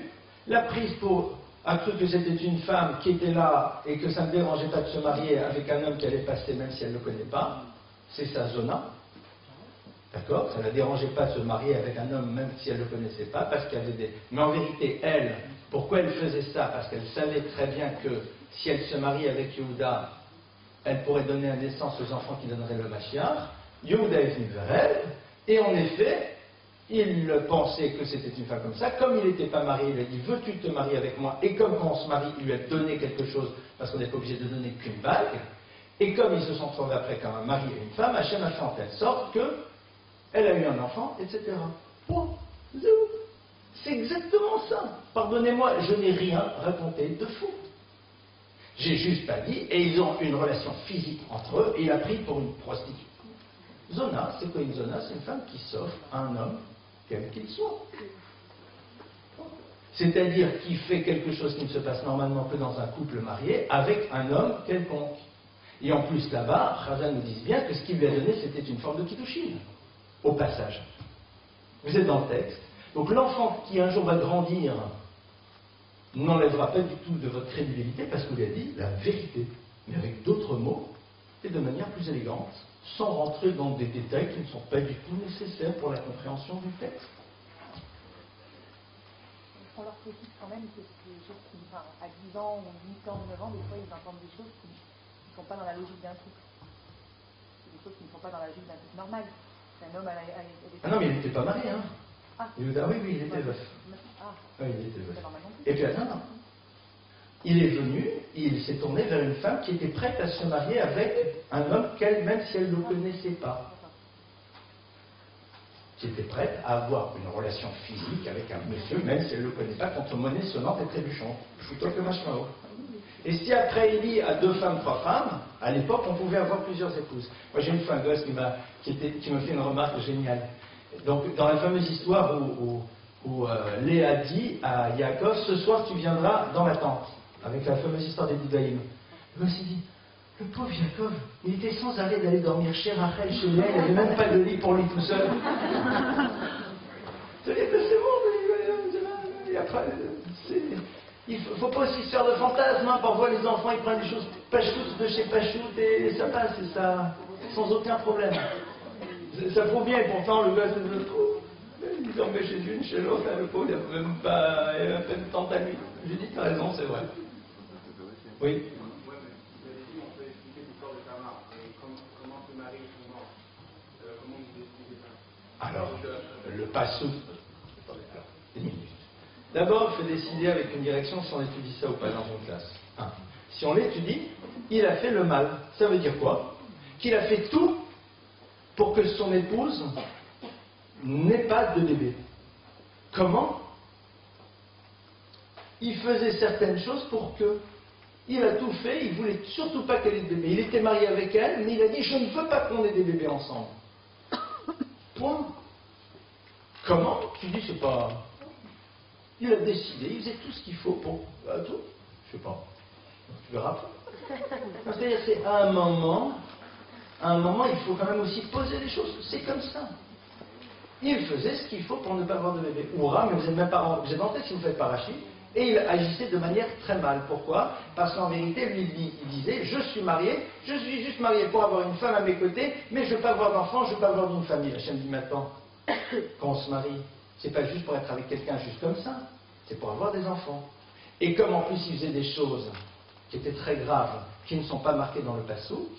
l'a prise pour a cru que c'était une femme qui était là et que ça ne dérangeait pas de se marier avec un homme qui allait passer même si elle ne le connaît pas. C'est sa zona. D'accord? Ça ne la dérangeait pas de se marier avec un homme même si elle ne le connaissait pas, parce qu'il y avait des. Mais en vérité, elle, pourquoi elle faisait ça? Parce qu'elle savait très bien que si elle se mariait avec Yehuda, elle pourrait donner naissance aux enfants qui donneraient le Mashiach. Yehuda est venu vers elle, et en effet, il pensait que c'était une femme comme ça. Comme il n'était pas marié, il a dit Veux-tu te marier avec moi? Et comme quand on se marie, il lui a donné quelque chose, parce qu'on n'est pas obligé de donner qu'une bague. Et comme ils se sont trouvés après comme un mari et une femme, Hachem a fait en telle sorte que elle a eu un enfant, etc. C'est exactement ça. Pardonnez-moi, je n'ai rien raconté de faux. J'ai juste pas dit, et ils ont une relation physique entre eux, et il a pris pour une prostituée. Zona, c'est quoi une zona? C'est une femme qui s'offre à un homme quel qu'il soit. C'est-à-dire qui fait quelque chose qui ne se passe normalement que dans un couple marié avec un homme quelconque. Et en plus, là-bas, Chazan nous dit bien que ce qu'il lui a donné, c'était une forme de kiddushin, au passage. Vous êtes dans le texte. Donc l'enfant qui un jour va grandir n'enlèvera pas du tout de votre crédibilité parce qu'il a dit la vérité, mais avec d'autres mots et de manière plus élégante sans rentrer dans des détails qui ne sont pas du tout nécessaires pour la compréhension du texte. On leur précise quand même que c'est des choses qui, enfin, à 10 ans ou 8 ans, 9 ans, des fois ils entendent des choses qui ne sont pas dans la logique d'un. C'est des choses qui ne sont pas dans la logique d'un couple normal. Un homme a, a, Ah non, mais il n'était pas marié, hein ah. Il, ah oui, oui, il était veuf. Ah. Oui, il était veuf. Et puis attends, non il est venu, il s'est tourné vers une femme qui était prête à se marier avec un homme qu'elle, même si elle ne le connaissait pas. Qui était prête à avoir une relation physique avec un monsieur, même si elle ne le connaît pas, contre monnaie sonnante et trébuchante. Et si après il dit à deux femmes, trois femmes, à l'époque on pouvait avoir plusieurs épouses. Moi j'ai une fois un gosse qui m'a qui, fait une remarque géniale. Donc dans la fameuse histoire où, où, euh, Léa dit à Yaakov, ce soir tu viendras dans la tente avec la fameuse histoire des Didaïm. Je me suis dit, le pauvre Jacob, il était sans arrêt d'aller dormir chez Rachel, chez Léa, il n'avait même pas de lit pour lui tout seul. c'est bon, après, il ne faut pas aussi se faire de fantasmes. Hein. Parfois, les enfants, ils prennent des choses pachoutes de chez pachoutes et ça passe, et ça, sans aucun problème. Ça prouve bien, et pourtant, le gars, c'est le trou. Il dormait chez une, chez l'autre, le pauvre, il n'a même pas, il a même temps à lui. J'ai dit, tu as raison, c'est vrai. Oui Alors, le passo. D'abord, il faut décider avec une direction si on étudie ça ou pas dans une classe. Si on l'étudie, il a fait le mal. Ça veut dire quoi? Qu'il a fait tout pour que son épouse n'ait pas de bébé. Comment? Il faisait certaines choses pour que il a tout fait, il voulait surtout pas qu'elle ait de bébé. Il était marié avec elle, mais il a dit Je ne veux pas qu'on ait des bébés ensemble. Point. Comment? Tu dis C'est pas. Il a décidé, il faisait tout ce qu'il faut pour. Bah, tout Je sais pas. Tu verras C'est-à-dire, c'est à un moment, à un moment, il faut quand même aussi poser les choses. C'est comme ça. Il faisait ce qu'il faut pour ne pas avoir de bébé. Oura, mais vous êtes même pas. Vous êtes en si vous faites parachi. Et il agissait de manière très mal. Pourquoi? Parce qu'en vérité, lui, il disait Je suis marié, je suis juste marié pour avoir une femme à mes côtés, mais je ne veux pas avoir d'enfant, je ne veux pas avoir d'une famille. Hachem dit maintenant Quand on se marie, c'est pas juste pour être avec quelqu'un juste comme ça, c'est pour avoir des enfants. Et comme en plus il faisait des choses qui étaient très graves, qui ne sont pas marquées dans le passou,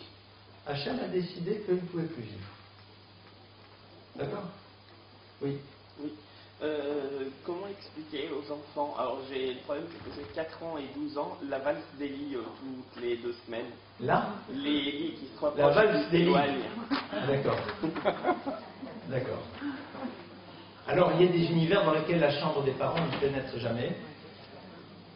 Hachem a décidé qu'il ne pouvait plus vivre. D'accord? Oui? Oui. Euh, comment expliquer aux enfants? Alors j'ai le problème c'est que c'est 4 ans et 12 ans, la valse des lits euh, toutes les deux semaines. Là Les lits qui se rapprochent. La valse des lits. D'accord. D'accord. Alors il y a des univers dans lesquels la chambre des parents ne pénètre jamais.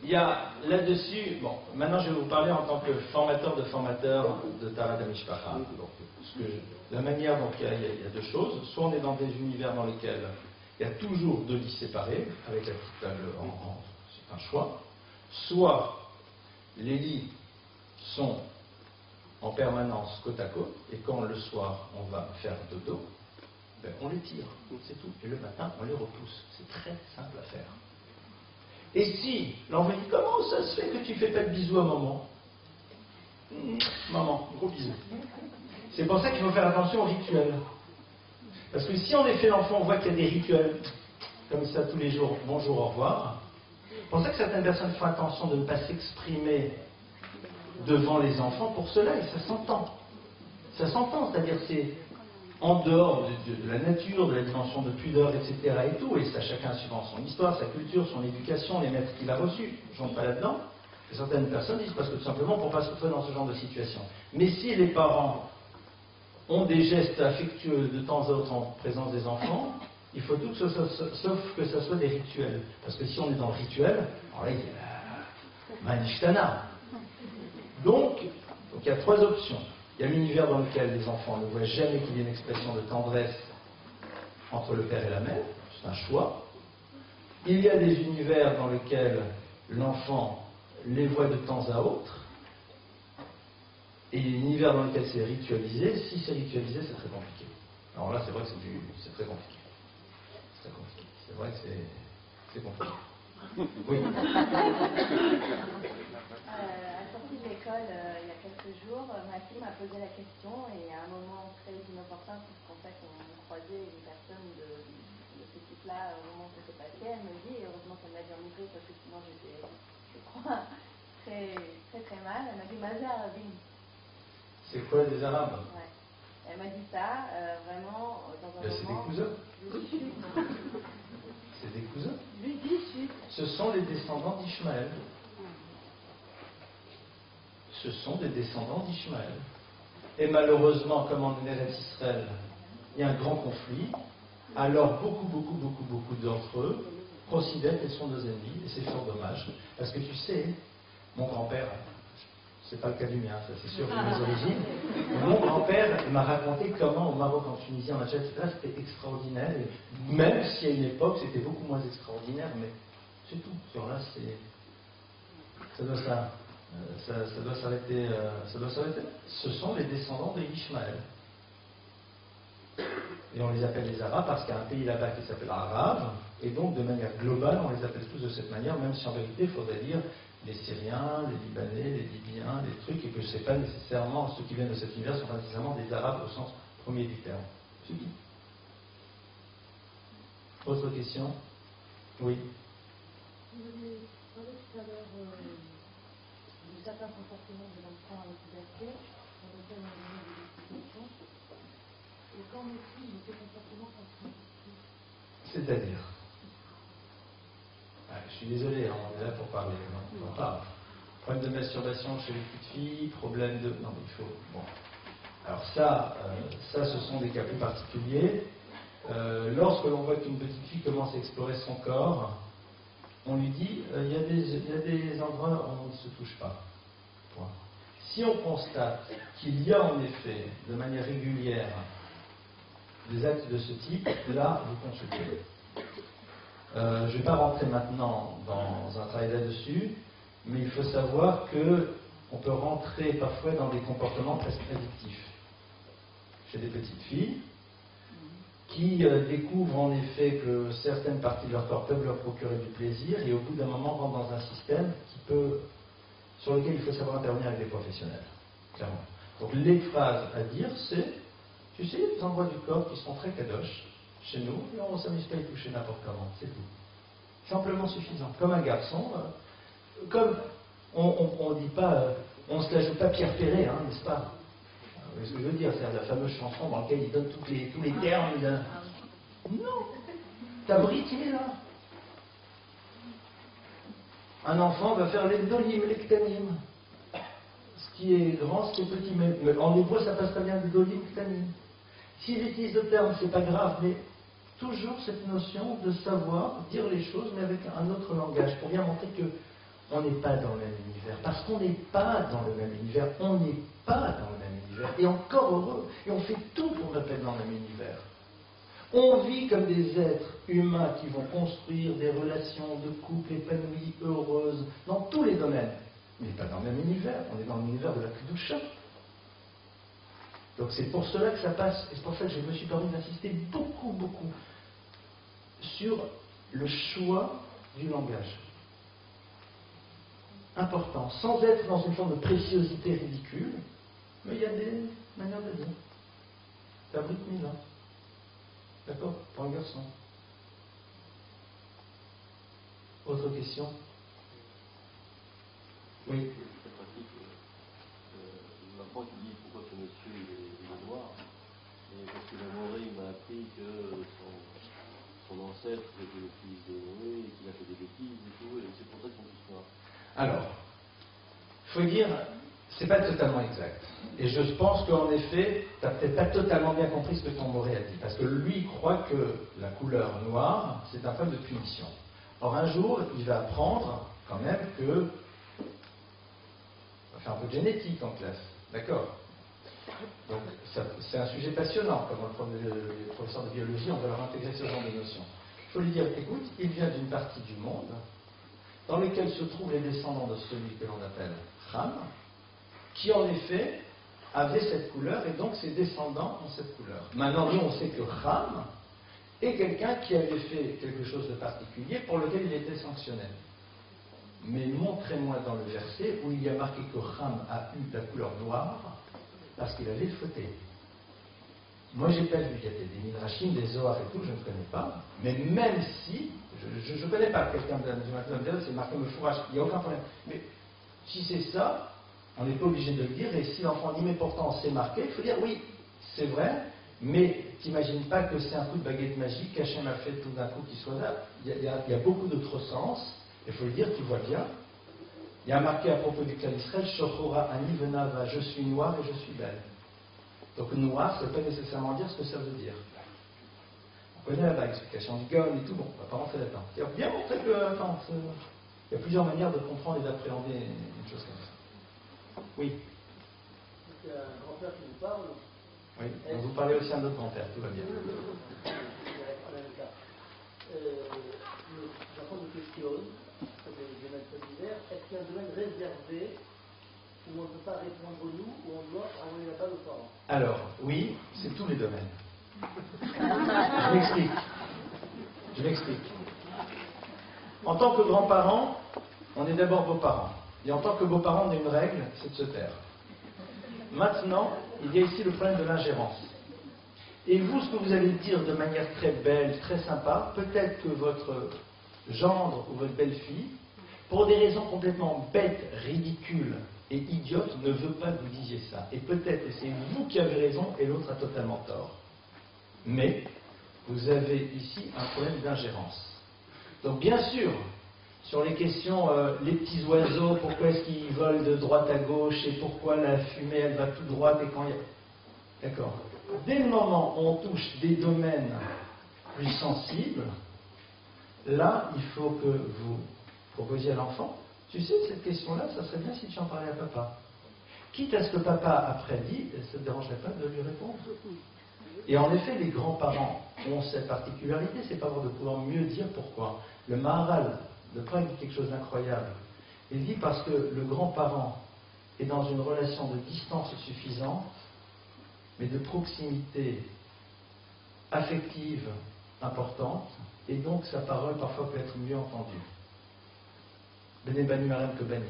il y a là-dessus, bon, maintenant je vais vous parler en tant que formateur de formateur de Tara Mishpacha. Donc, ce que je- la manière dont y a- il y a deux choses. Soit on est dans des univers dans lesquels il y a toujours deux lits séparés, avec la petite table en, en- c'est un choix. Soit les lits sont en permanence côte à côte, et quand le soir on va faire dodo, ben, on les tire, c'est tout. Et le matin, on les repousse. C'est très simple à faire. Et si l'enfant dit Comment ça se fait que tu fais pas de bisous à maman Hum, Maman, gros bisous. C'est pour ça qu'il faut faire attention aux rituels. Parce que si en effet l'enfant voit qu'il y a des rituels comme ça tous les jours, bonjour, au revoir, c'est pour ça que certaines personnes font attention de ne pas s'exprimer devant les enfants pour cela, et ça s'entend. Ça s'entend, c'est-à-dire c'est en dehors de, la nature, de la dimension de pudeur, etc. et tout, et ça chacun suivant son histoire, sa culture, son éducation, les maîtres qu'il a reçus. Je rentre pas là-dedans. Certaines personnes disent parce que tout simplement pour ne pas se retrouver dans ce genre de situation. Mais si les parents ont des gestes affectueux de temps à autre en présence des enfants, il faut tout que ce soit, sauf que ce soit des rituels. Parce que si on est dans le rituel, alors là, il y manishtana. Donc, donc, il y a trois options. Il y a l'univers dans lequel les enfants ne voient jamais qu'il y ait une expression de tendresse entre le père et la mère, c'est un choix. Il y a des univers dans lesquels l'enfant les voit de temps à autre. Et il y a un univers dans lequel c'est ritualisé. Si c'est ritualisé, c'est très compliqué. Alors là, c'est vrai que c'est du- c'est très compliqué. C'est très compliqué. C'est vrai que c'est c'est compliqué. Oui. Euh, à la sortie de l'école, euh, il y a quelques jours, ma fille m'a posé la question et à un moment très inopportun, puisqu'en fait on croisait une personne de, de ce type-là au moment où ça s'est passé, elle me dit, et heureusement qu'elle m'a dit en hébreu parce que sinon j'étais, je crois, très très très mal, elle m'a dit Mazar Rabin. C'est quoi des Arabes? Ouais. Elle m'a dit ça, euh, vraiment, euh, dans un Ben, C'est des moment. cousins. C'est des cousins. Lui chut. Ce sont les descendants d'Ishmaël. Ce sont des descendants d'Ishmaël. Et malheureusement, comme en Eretz Israël, il y a un grand conflit, alors beaucoup, beaucoup, beaucoup, beaucoup d'entre eux considèrent qu'ils sont nos ennemis, et c'est fort dommage. Parce que tu sais, mon grand-père, c'est pas le cas du mien, ça c'est sûr, de mes origines, mon grand-père m'a raconté comment au Maroc, en Tunisie, en Algérie, etc., c'était extraordinaire, et même si à une époque c'était beaucoup moins extraordinaire, mais c'est tout. Sur là, c'est. Ça doit, ça, euh, ça, ça doit s'arrêter. euh, ça doit s'arrêter. Ce sont les descendants de Ishmaël. Et on les appelle les Arabes parce qu'il y a un pays là-bas qui s'appelle Arabe, et donc de manière globale, on les appelle tous de cette manière, même si en vérité, il faudrait dire les Syriens, les Libanais, les Libyens, les trucs, et que ce n'est pas nécessairement, ceux qui viennent de cet univers ne sont pas nécessairement des Arabes au sens premier du terme. C'est. Autre question? Oui. Vous avez parlé tout à l'heure euh, de certains comportements de l'enfant à la puberté, dans lesquels on a donné des explications. Et qu'en est-il de ces comportements quand petits C'est-à-dire? Suis désolé, hein, on est là pour parler. on parle. Problème de masturbation chez les petites filles, problème de. Non, mais il faut. Bon. Alors, ça, euh, ça, ce sont des cas plus particuliers. Euh, lorsque l'on voit qu'une petite fille commence à explorer son corps, on lui dit euh, il y, y a des endroits où on ne se touche pas. Point. Si on constate qu'il y a en effet, de manière régulière, des actes de ce type, là, vous consultez. Euh, je ne vais pas rentrer maintenant dans un travail là-dessus, mais il faut savoir que on peut rentrer parfois dans des comportements presque addictifs chez des petites filles qui euh, découvrent en effet que certaines parties de leur corps peuvent leur procurer du plaisir et au bout d'un moment rentrent dans un système qui peut, sur lequel il faut savoir intervenir avec des professionnels, clairement. Donc les phrases à dire, c'est tu sais, il y endroits du corps qui sont très kadosh chez nous, on ne s'amuse pas à y toucher n'importe comment, c'est tout. Simplement suffisant. Comme un garçon, euh, comme on ne dit pas, euh, on se la joue pas Pierre Perret, hein, n'est-ce pas? Vous voyez ce que je veux dire C'est la fameuse chanson dans laquelle il donne toutes les, tous les termes. de- Non Ta brite, il est là. Un enfant va faire les dolim, les ktanim. Ce qui est grand, ce qui est petit. Mais, en hébreu, ça passe très bien, les dolim, ktanim. S'ils utilisent le terme, c'est pas grave, mais toujours cette notion de savoir dire les choses, mais avec un autre langage, pour bien montrer que on n'est pas dans le même univers. Parce qu'on n'est pas dans le même univers, on n'est pas dans le même univers. Et encore heureux. Et on fait tout pour ne pas être dans le même univers. On vit comme des êtres humains qui vont construire des relations de couple épanouies, heureuses, dans tous les domaines. Mais pas dans le même univers, on est dans l'univers de la Kedusha. Donc c'est pour cela que ça passe, et c'est pour ça que je me suis permis d'insister beaucoup, beaucoup sur le choix du langage. Important, sans être dans une forme de préciosité ridicule, mais il y a des manières de dire. La Brit Mila. D'accord? Pour un garçon. Autre question? Oui. Pratique. Euh, L'enfant qui dit pourquoi ce monsieur est, noir, et parce que la Morée m'a appris que Alors, il faut dire, c'est pas totalement exact. Et je pense qu'en effet, tu n'as peut-être pas totalement bien compris ce que ton Moré a dit. Parce que lui, croit que la couleur noire, c'est un problème de punition. Or, un jour, il va apprendre quand même que. On va faire un peu de génétique en classe. D'accord? Donc, c'est un sujet passionnant. Comme les professeurs de biologie, on va leur intégrer ce genre de notions. Il faut lui dire écoute, il vient d'une partie du monde dans lequel se trouvent les descendants de celui que l'on appelle Ham, qui en effet avait cette couleur et donc ses descendants ont cette couleur. Maintenant, nous, on sait que Ham est quelqu'un qui avait fait quelque chose de particulier pour lequel il était sanctionné. Mais montrez-moi dans le verset où il y a marqué que Ham a eu la couleur noire parce qu'il avait fauté. Moi, j'ai pas vu, il y a des, Midrashim, des Zohar et tout, je ne connais pas. Mais même si, je ne connais pas quelqu'un de Matin c'est marqué me fourrage, il n'y a aucun problème. Mais si c'est ça, on n'est pas obligé de le dire, et si l'enfant dit mais pourtant c'est marqué, il faut dire oui, c'est vrai, mais t'imagines pas que c'est un coup de baguette magique qu'Hachem a fait tout d'un coup qui soit là. Il y a beaucoup d'autres sens, il faut le dire, tu vois bien. Il y a marqué à propos du clan d'Israël, Shochora ani venava, je suis noir et je suis belle. Donc noir, ça ne veut pas nécessairement dire ce que ça veut dire. On connaît la l'explication du gun et tout, bon, on va pas rentrer là-dedans. Il y a bien montré que, attends, c'est- il y a plusieurs manières de comprendre et d'appréhender une chose comme ça. Oui, Il y a un grand-père qui nous parle, oui. Donc vous parlez aussi à notre grand-père, tout va bien. Est-ce qu'il y a un domaine réservé où on ne peut pas répondre où on doit parents Alors, oui, c'est tous les domaines. Je m'explique. Je m'explique. En tant que grands-parents, on est d'abord beaux-parents. Et en tant que beaux-parents, on a une règle, c'est de se taire. Maintenant, il y a ici le problème de l'ingérence. Et vous, ce que vous allez dire de manière très belle, très sympa, peut-être que votre gendre ou votre belle-fille, pour des raisons complètement bêtes, ridicules et idiotes, ne veut pas que vous disiez ça. Et peut-être que c'est vous qui avez raison et l'autre a totalement tort. Mais vous avez ici un problème d'ingérence. Donc bien sûr, sur les questions, euh, les petits oiseaux, pourquoi est-ce qu'ils volent de droite à gauche et pourquoi la fumée, elle va tout droite et quand il y a... D'accord. Dès le moment où on touche des domaines plus sensibles, là, il faut que vous proposiez à l'enfant, tu sais, cette question-là, ça serait bien si tu en parlais à papa. Quitte à ce que papa après dit, ça ne dérangerait pas de lui répondre. Et en effet, les grands-parents ont cette particularité, c'est pas de pouvoir mieux dire pourquoi. Le Maharal, le prêtre dit quelque chose d'incroyable. Il dit parce que le grand-parent est dans une relation de distance suffisante, mais de proximité affective importante, et donc sa parole parfois peut être mieux entendue. Bené Banu Marem que Banim.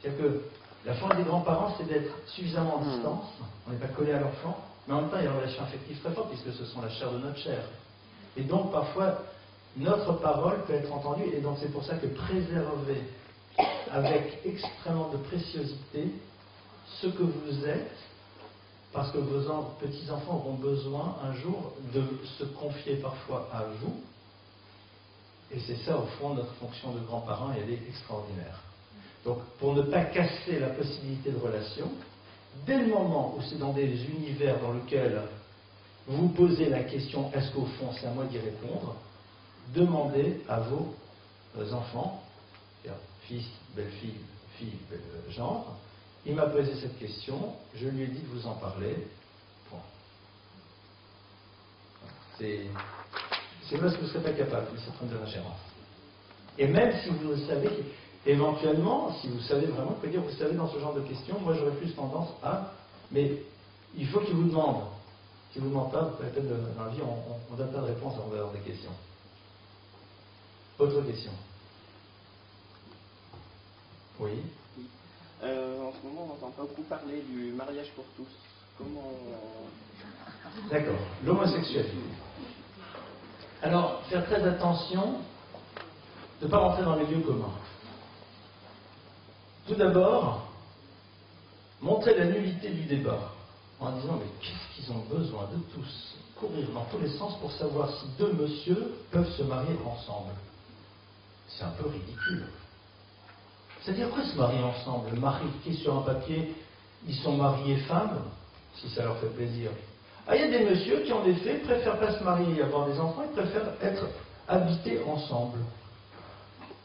C'est-à-dire que la force des grands-parents, c'est d'être suffisamment en distance, on n'est pas collé à l'enfant, mais en même temps, il y a une relation affective très forte, puisque ce sont la chair de notre chair. Et donc, parfois, notre parole peut être entendue, et donc c'est pour ça que préserver avec extrêmement de préciosité ce que vous êtes, parce que vos en- petits-enfants auront besoin un jour de se confier parfois à vous, et c'est ça, au fond, notre fonction de grands-parents, et elle est extraordinaire. Donc, pour ne pas casser la possibilité de relation, dès le moment où c'est dans des univers dans lesquels vous posez la question est-ce qu'au fond c'est à moi d'y répondre, demandez à vos euh, enfants, fils, belle-fille, fille, belle- gendre. Il m'a posé cette question, je lui ai dit de vous en parler. Point. C'est c'est parce que vous ne serez pas capable de cette forme de l'ingérence. Et même si vous le savez, éventuellement, si vous savez vraiment, vous pouvez dire, vous savez, dans ce genre de questions, moi j'aurais plus tendance à, mais il faut qu'il vous demande. Si vous ne demandez pas, peut-être dans la vie, on ne donne pas de réponse avant d'avoir des questions. Autre question Oui Euh, en ce moment, on n'entend pas beaucoup parler du mariage pour tous. Comment. D'accord. L'homosexualité. Alors, faire très attention de ne pas rentrer dans les lieux communs. Tout d'abord, montrer la nullité du débat en disant mais qu'est-ce qu'ils ont besoin de tous? Courir dans tous les sens pour savoir si deux messieurs peuvent se marier ensemble. C'est un peu ridicule. C'est-à-dire quoi se marier ensemble? Marier sur un papier, ils sont mariés femmes, si ça leur fait plaisir. Ah, il y a des messieurs qui, en effet, préfèrent pas se marier et avoir des enfants, ils préfèrent être habités ensemble.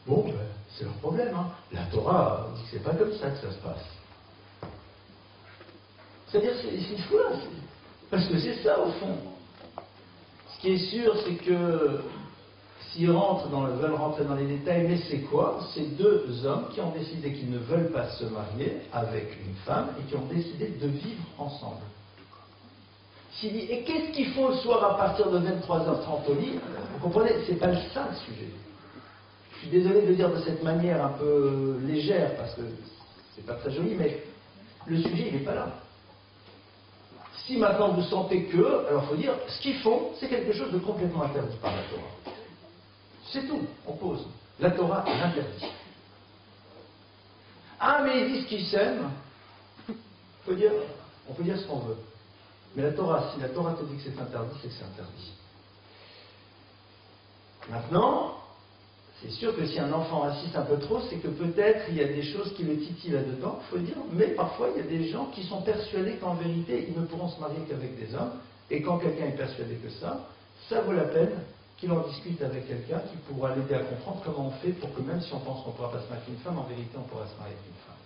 Bon, ben, c'est leur problème. Hein. La Torah dit que c'est pas comme ça que ça se passe. C'est-à-dire, c'est fou là. Parce que c'est ça, au fond. Ce qui est sûr, c'est que s'ils rentrent dans le, veulent rentrer dans les détails, mais c'est quoi? C'est deux hommes qui ont décidé qu'ils ne veulent pas se marier avec une femme et qui ont décidé de vivre ensemble. S'il dit, et qu'est-ce qu'ils font le soir à partir de 23h30 au lit Vous comprenez, c'est pas ça le sujet. Je suis désolé de le dire de cette manière un peu légère, parce que c'est pas très joli, mais le sujet, il n'est pas là. Si maintenant vous sentez que, alors il faut dire, ce qu'ils font, c'est quelque chose de complètement interdit par la Torah. C'est tout, on pose. La Torah l'interdit. Ah, mais ils disent qu'ils s'aiment. Faut on peut dire ce qu'on veut. Mais la Torah, si la Torah te dit que c'est interdit, c'est que c'est interdit. Maintenant, c'est sûr que si un enfant insiste un peu trop, c'est que peut-être il y a des choses qui le titillent là-dedans, il faut dire, mais parfois il y a des gens qui sont persuadés qu'en vérité ils ne pourront se marier qu'avec des hommes, et quand quelqu'un est persuadé que ça, ça vaut la peine qu'il en discute avec quelqu'un qui pourra l'aider à comprendre comment on fait pour que même si on pense qu'on ne pourra pas se marier avec une femme, en vérité on pourra se marier avec une femme.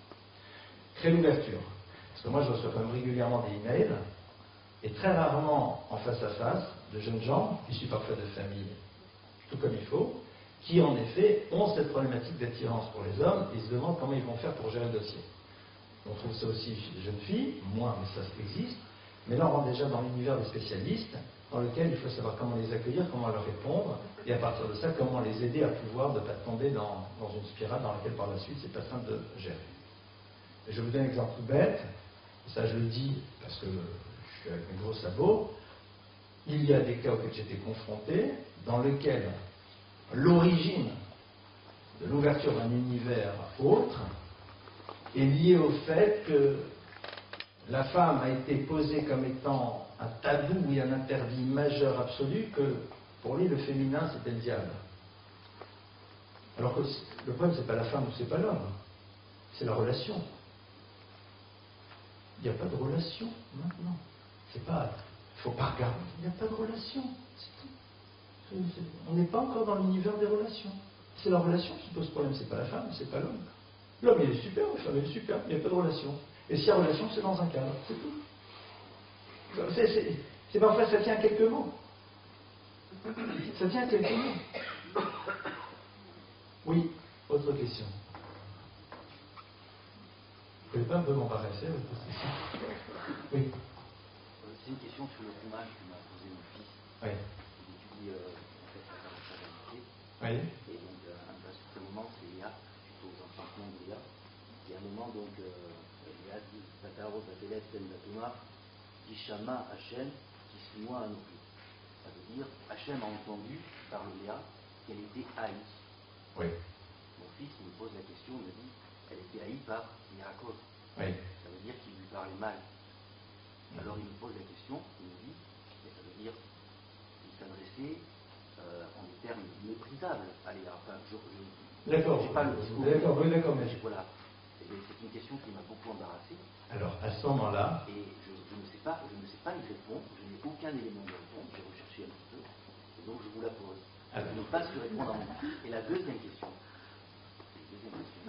Créer l'ouverture. Parce que moi je reçois quand même régulièrement des emails, et très rarement en face à face, de jeunes gens, issus parfois de familles tout comme il faut, qui en effet ont cette problématique d'attirance pour les hommes et se demandent comment ils vont faire pour gérer le dossier. On trouve ça aussi chez les jeunes filles, moins, mais ça existe. Mais là, on rentre déjà dans l'univers des spécialistes, dans lequel il faut savoir comment les accueillir, comment leur répondre, et à partir de ça, comment les aider à pouvoir ne pas tomber dans, une spirale dans laquelle par la suite, c'est pas simple de gérer. Je vous donne un exemple tout bête, ça je le dis parce que suis avec mes gros sabots. Il y a des cas auxquels j'étais confronté, dans lesquels l'origine de l'ouverture d'un univers autre est liée au fait que la femme a été posée comme étant un tabou et un interdit majeur absolu que pour lui le féminin c'était le diable. Alors que le problème c'est pas la femme ou c'est pas l'homme, c'est la relation. Il n'y a pas de relation maintenant. C'est pas, il faut pas regarder. Il n'y a pas de relation. C'est tout. On n'est pas encore dans l'univers des relations. C'est la relation qui pose problème. C'est pas la femme, c'est pas l'homme. L'homme il est super, la femme elle est super. Il n'y a pas de relation. Et s'il y a relation, c'est dans un cadre. C'est tout. C'est, parfois ça tient à quelques mots. Ça tient à quelques mots. Oui. Autre question. Vous pouvez pas peu m'embarrasser avec votre question Oui. C'est une question sur le fromage que m'a posé mon fils. Oui. Il étudie euh, en fait, la parentalité. Oui. Et donc, euh, à un certain moment, c'est Léa, plutôt aux enfants de Léa. Et à un moment, donc, euh, Léa dit Tataro, Tatelet, Ten Datuma, Ishama, Hachem, Kismoa, Anopi. Ça veut dire, Hachem a entendu par le Léa qu'elle était haïe. Oui. Mon fils me pose la question, il me dit Elle était haïe par Yaakov. Oui. Ça veut dire qu'il lui parlait mal. Alors il me pose la question, il me dit, et ça veut dire qu'il s'adressait euh, en des termes méprisables à. Enfin, je, je, D'accord. j'ai pas le discours. D'accord, oui, d'accord, mais- Voilà. C'est une question qui m'a beaucoup embarrassé. Alors, à ce moment-là, Et je, je ne sais pas, je ne sais pas y répondre. Je n'ai aucun élément de réponse. J'ai recherché un petit peu. Et donc je vous la pose. Alors. Je n'ai pas su répondre à mon Et la deuxième question, c'est que deuxième question.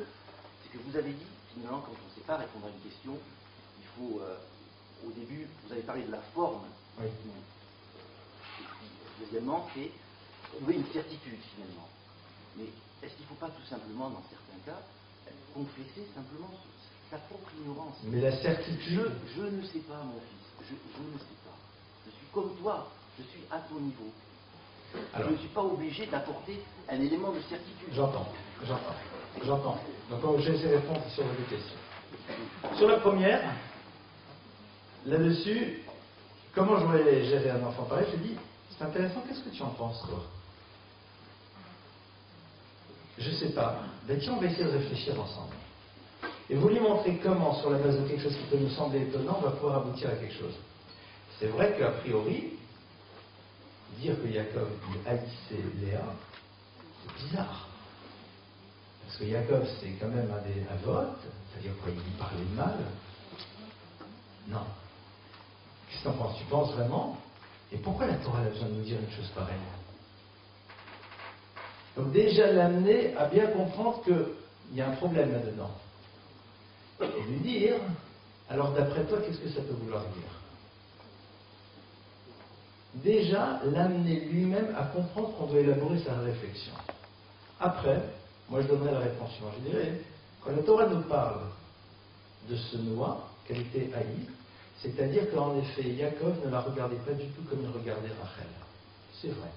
C'est que vous avez dit, finalement, quand on ne sait pas répondre à une question, il faut, euh, au début, vous avez parlé de la forme. Oui. Et puis, deuxièmement, c'est trouver une certitude, finalement. Mais est-ce qu'il ne faut pas tout simplement, dans certains cas, confesser simplement sa propre ignorance? Mais la certitude, je, je ne sais pas, mon fils. Je, je ne sais pas. Je suis comme toi. Je suis à ton niveau. Alors. je ne suis pas obligé d'apporter un élément de certitude. J'entends, j'entends, j'entends. Donc essayer de répondre sur vos deux questions. Sur la première, là-dessus, comment j'aurais géré un enfant pareil, j'ai dit, c'est intéressant, qu'est-ce que tu en penses, toi? Je sais pas. Ben tiens, on va essayer de réfléchir ensemble. Et vous lui montrer comment, sur la base de quelque chose qui peut nous sembler étonnant, on va pouvoir aboutir à quelque chose. C'est vrai qu'a priori, dire que Jacob haïssait Léa, c'est bizarre. Parce que Jacob, c'est quand même un des c'est-à-dire quoi, il lui parlait mal. Non. Qu'est-ce que penses? Tu penses vraiment? Et pourquoi la Torah a besoin de nous dire une chose pareille? Donc déjà l'amener à bien comprendre qu'il y a un problème là-dedans. Et lui dire, alors d'après toi, qu'est-ce que ça peut vouloir dire? Déjà l'amener lui-même à comprendre qu'on doit élaborer sa réflexion. Après, moi je donnerai la réponse suivante. Je dirais, quand la Torah nous parle de ce noix, qu'elle était haïe, c'est-à-dire qu'en effet, Jacob ne la regardait pas du tout comme il regardait Rachel. C'est vrai.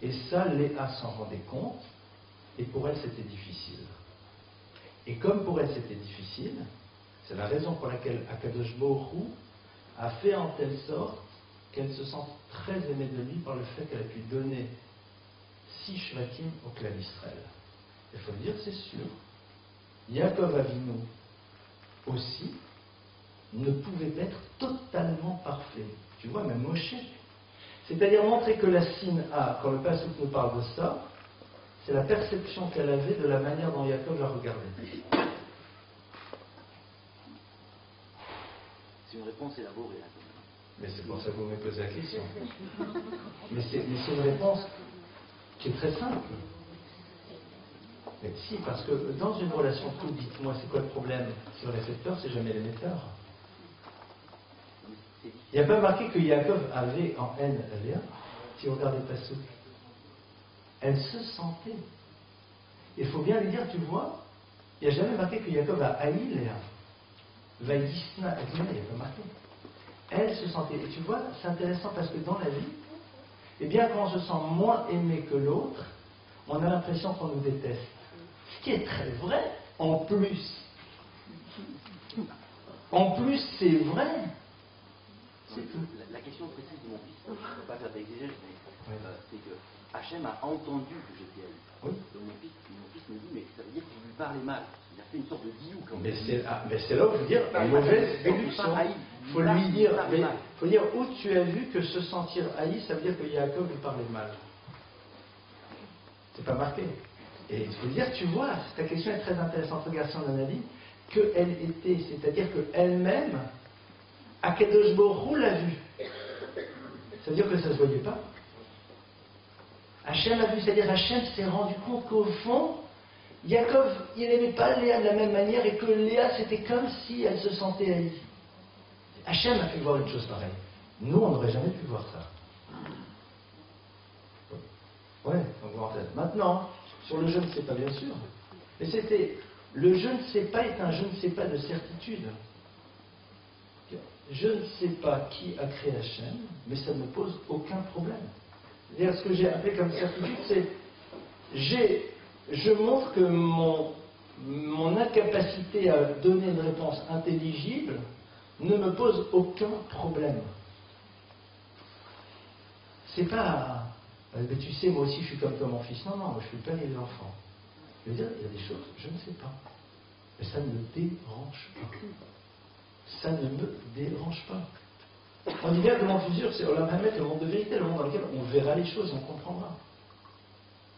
Et ça, Léa s'en rendait compte, et pour elle, c'était difficile. Et comme pour elle, c'était difficile, c'est la raison pour laquelle Akadosh Baruch a fait en telle sorte qu'elle se sente très aimée de lui par le fait qu'elle a pu donner six shvatim au clan d'Israël. Il faut le dire, c'est sûr. Yaakov Avinu aussi ne pouvait être totalement parfait. Tu vois, même Moshe. C'est-à-dire montrer que la sine A, quand le Passouk nous parle de ça, c'est la perception qu'elle avait de la manière dont Yaakov la regardait. C'est une réponse élaborée. Mais c'est pour ça que vous m'avez posé la question. Mais c'est une réponse qui est très simple. Mais si, parce que dans une relation tout, dites-moi, c'est quoi le problème le récepteur, c'est jamais l'émetteur. Il n'y a pas marqué que Jacob avait en haine Léa, si vous regardez pas sous. Elle se sentait. Il faut bien lui dire, tu vois, il n'y a jamais marqué que Jacob a haï Léa. Vaïsna il n'y a pas marqué. Elle se sentait. Et tu vois, c'est intéressant parce que dans la vie, eh bien, quand on se sent moins aimé que l'autre, on a l'impression qu'on nous déteste. Ce qui est très vrai, en plus. En plus, c'est vrai. C'est que la, la question précise de mon fils, je ne peux pas faire d'exégèse, mais euh, c'est que Hachem a entendu que j'étais à lui. Oui. Donc mon fils, mon fils me dit, mais ça veut dire qu'il lui parlait mal. Il a fait une sorte de guillou quand Mais même. c'est ah, mais c'est là où je veux dire, une mauvaise réduction. Il faut lui dire, mais faut dire où tu as vu que se sentir haï, ça veut dire que Jacob lui parlait mal. C'est pas marqué. Et il faut dire, tu vois, ta question est très intéressante. Regarde son analyse, qu'elle était, c'est-à-dire qu'elle-même, Akadosh l'a vue. Ça veut dire que ça ne se voyait pas. Hachem a vu, c'est-à-dire Hachem s'est rendu compte qu'au fond, Jacob, il n'aimait pas Léa de la même manière et que Léa, c'était comme si elle se sentait haïe. Hachem a pu voir une chose pareille. Nous, on n'aurait jamais pu voir ça. Ouais, en tête. Maintenant, sur le je ne sais pas, bien sûr. Mais c'était. Le je ne sais pas est un je ne sais pas de certitude. Je ne sais pas qui a créé Hachem, mais ça ne me pose aucun problème. C'est-à-dire, ce que j'ai appelé comme certitude, c'est. Je montre que mon, incapacité à donner une réponse intelligible ne me pose aucun problème. C'est pas. euh, tu sais, moi aussi je suis comme toi, mon fils. Non, non, moi je suis pas les enfants. Je veux dire, il y a des choses, je ne sais pas. Mais ça ne me dérange pas. Ça ne me dérange pas. On dit bien que le monde futur, c'est Olam Hamet, le monde de vérité, le monde dans lequel on verra les choses, on comprendra.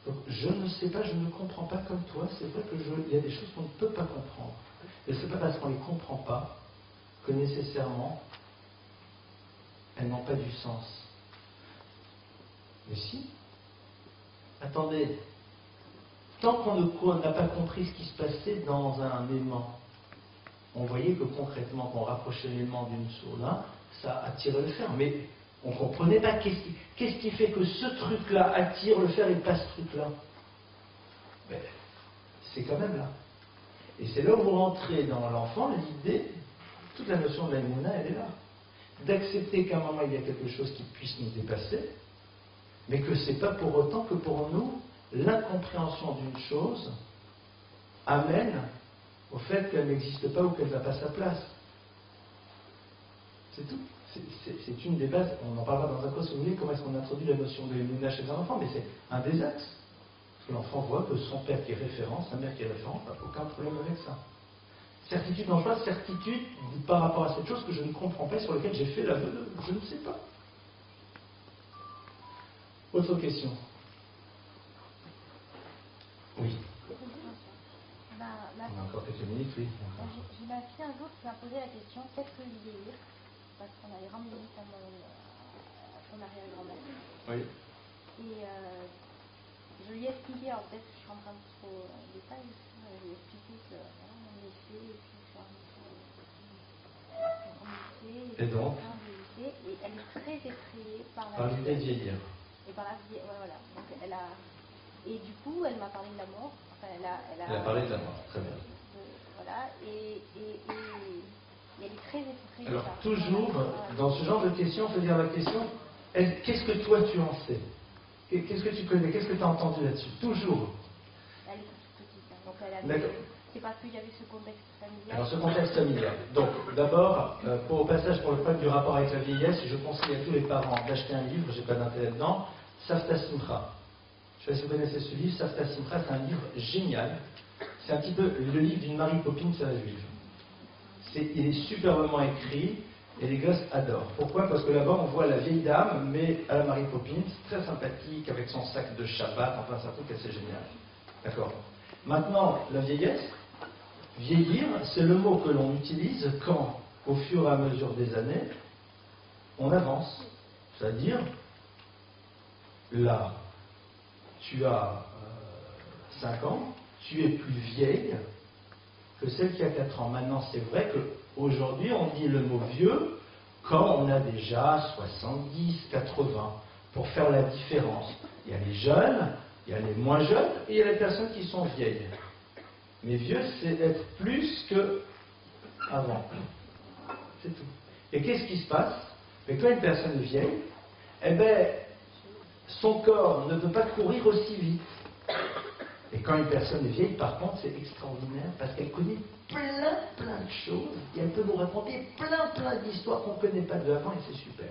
Donc, je ne sais pas, je ne comprends pas comme toi. C'est vrai que je- il y a des choses qu'on ne peut pas comprendre. Et c'est pas parce qu'on ne les comprend pas que nécessairement elles n'ont pas du sens. Mais si. Attendez. Tant qu'on n'a pas compris ce qui se passait dans un aimant, on voyait que concrètement, quand on rapprochait l'aimant d'une source là, ça attirait le fer. Mais on ne comprenait pas qu'est-ce qui, fait que ce truc-là attire le fer et pas ce truc-là. C'est quand même là. Et c'est là où vous rentrez dans l'enfant, l'idée, toute la notion de la mouna, elle est là. D'accepter qu'à un moment il y a quelque chose qui puisse nous dépasser, mais que c'est pas pour autant que pour nous, l'incompréhension d'une chose amène au fait qu'elle n'existe pas ou qu'elle n'a pas sa place. C'est tout. C'est- une des bases, on en parlera dans un cours si vous voulez, comment est-ce qu'on introduit la notion de l'émouna chez un enfant, mais c'est un des axes. Parce que l'enfant voit que son père qui est référent, sa mère qui est référente, n'a aucun problème avec ça. Certitude en choix, certitude par rapport à cette chose que je ne comprends pas, sur laquelle j'ai fait l'aveu de je ne sais pas. Autre question Oui, on a encore quelques minutes, oui. J'ai j'ai ma fille un jour qui m'a posé la question qu'est-ce que vieillir Parce qu'on avait rendu visite à, mon, son arrière-grand-mère. Oui. Et euh, je lui ai expliqué, alors peut-être que je suis en train de trop en détail, je lui ai expliqué que voilà, on est fait, et puis je suis en Et donc Et elle est très effrayée par la vieillir. Et par la vie, voilà. Donc elle a. Et du coup, elle m'a parlé de la mort. Enfin, elle a. Elle a, Elle a parlé de la mort, très bien. de- voilà. Et, et, elle est très effrayée. Alors, par- toujours, dans ce genre de questions, il faut dire la question est- qu'est-ce que toi tu en sais? Qu'est- Qu'est-ce que tu connais? Qu'est-ce que tu as entendu là-dessus? Toujours. Elle est toute petite. hein. Donc elle a. D'accord. C'est parce qu'il y avait ce contexte familial. Alors, ce contexte familial. Donc, d'abord, euh, pour au passage, pour le problème du rapport avec la vieillesse, je conseille à tous les parents d'acheter un livre, j'ai pas d'intérêt dedans, Safta Simcha. Je si vous connaissez ce livre, Safta Simcha, c'est un livre génial. C'est un petit peu le livre d'une Marie Poppins à la juive. C'est- il est superbement écrit et les gosses adorent. Pourquoi? Parce que là-bas, on voit la vieille dame, mais à la Marie Poppins, très sympathique, avec son sac de Shabbat, enfin, c'est un truc assez génial. D'accord? Maintenant, la vieillesse, vieillir, c'est le mot que l'on utilise quand, au fur et à mesure des années, on avance. C'est-à-dire, là, tu as 5 ans, tu es plus vieille que celle qui a 4 ans. Maintenant, c'est vrai qu'aujourd'hui, on dit le mot vieux quand on a déjà 70, 80, pour faire la différence. Il y a les jeunes, il y a les moins jeunes, et il y a les personnes qui sont vieilles. Mais vieux, c'est être plus que avant. C'est tout. Et qu'est-ce qui se passe? Mais quand une personne est vieille, eh ben, son corps ne peut pas courir aussi vite. Et quand une personne est vieille, par contre, c'est extraordinaire parce qu'elle connaît plein, plein de choses et elle peut nous raconter plein, plein d'histoires qu'on ne connaît pas de avant et c'est super.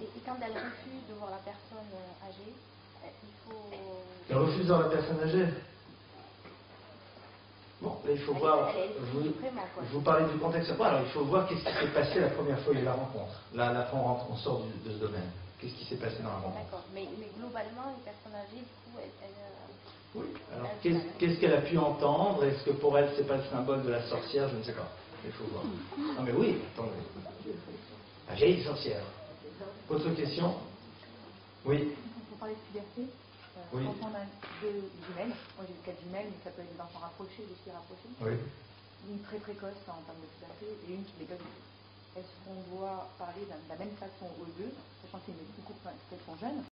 Et, et quand elle refuse de voir la personne euh, âgée, euh, il faut. Elle refuse dans la personne âgée. Bon, là, il faut Elle- voir. elle- elle Vous, quoi. vous parlez du contexte alors il faut voir qu'est-ce qui s'est passé la première fois où il la rencontre. Là, là on, rentre, on sort du- de ce domaine. Qu'est-ce qui s'est passé dans la rencontre D'accord. Mais, mais globalement, une personne âgée, du coup, elle. elle, euh, Oui. Alors, qu'est-ce qu'est-ce qu'elle a pu entendre? Est-ce que pour elle, c'est pas le symbole de la sorcière? Je ne sais pas. Il faut voir. Non, mais oui, attendez. La vieille sorcière. Autre question? Oui. Vous parlez de puberté. Euh, Oui. Quand on a deux jumelles, moi j'ai quatre jumelles, mais ça peut être des enfants rapprochés, des filles rapprochées. Oui. Une très précoce en termes de puberté et une qui déconne. Est-ce qu'on doit parler de la même façon aux deux, sachant qu'elles sont jeunes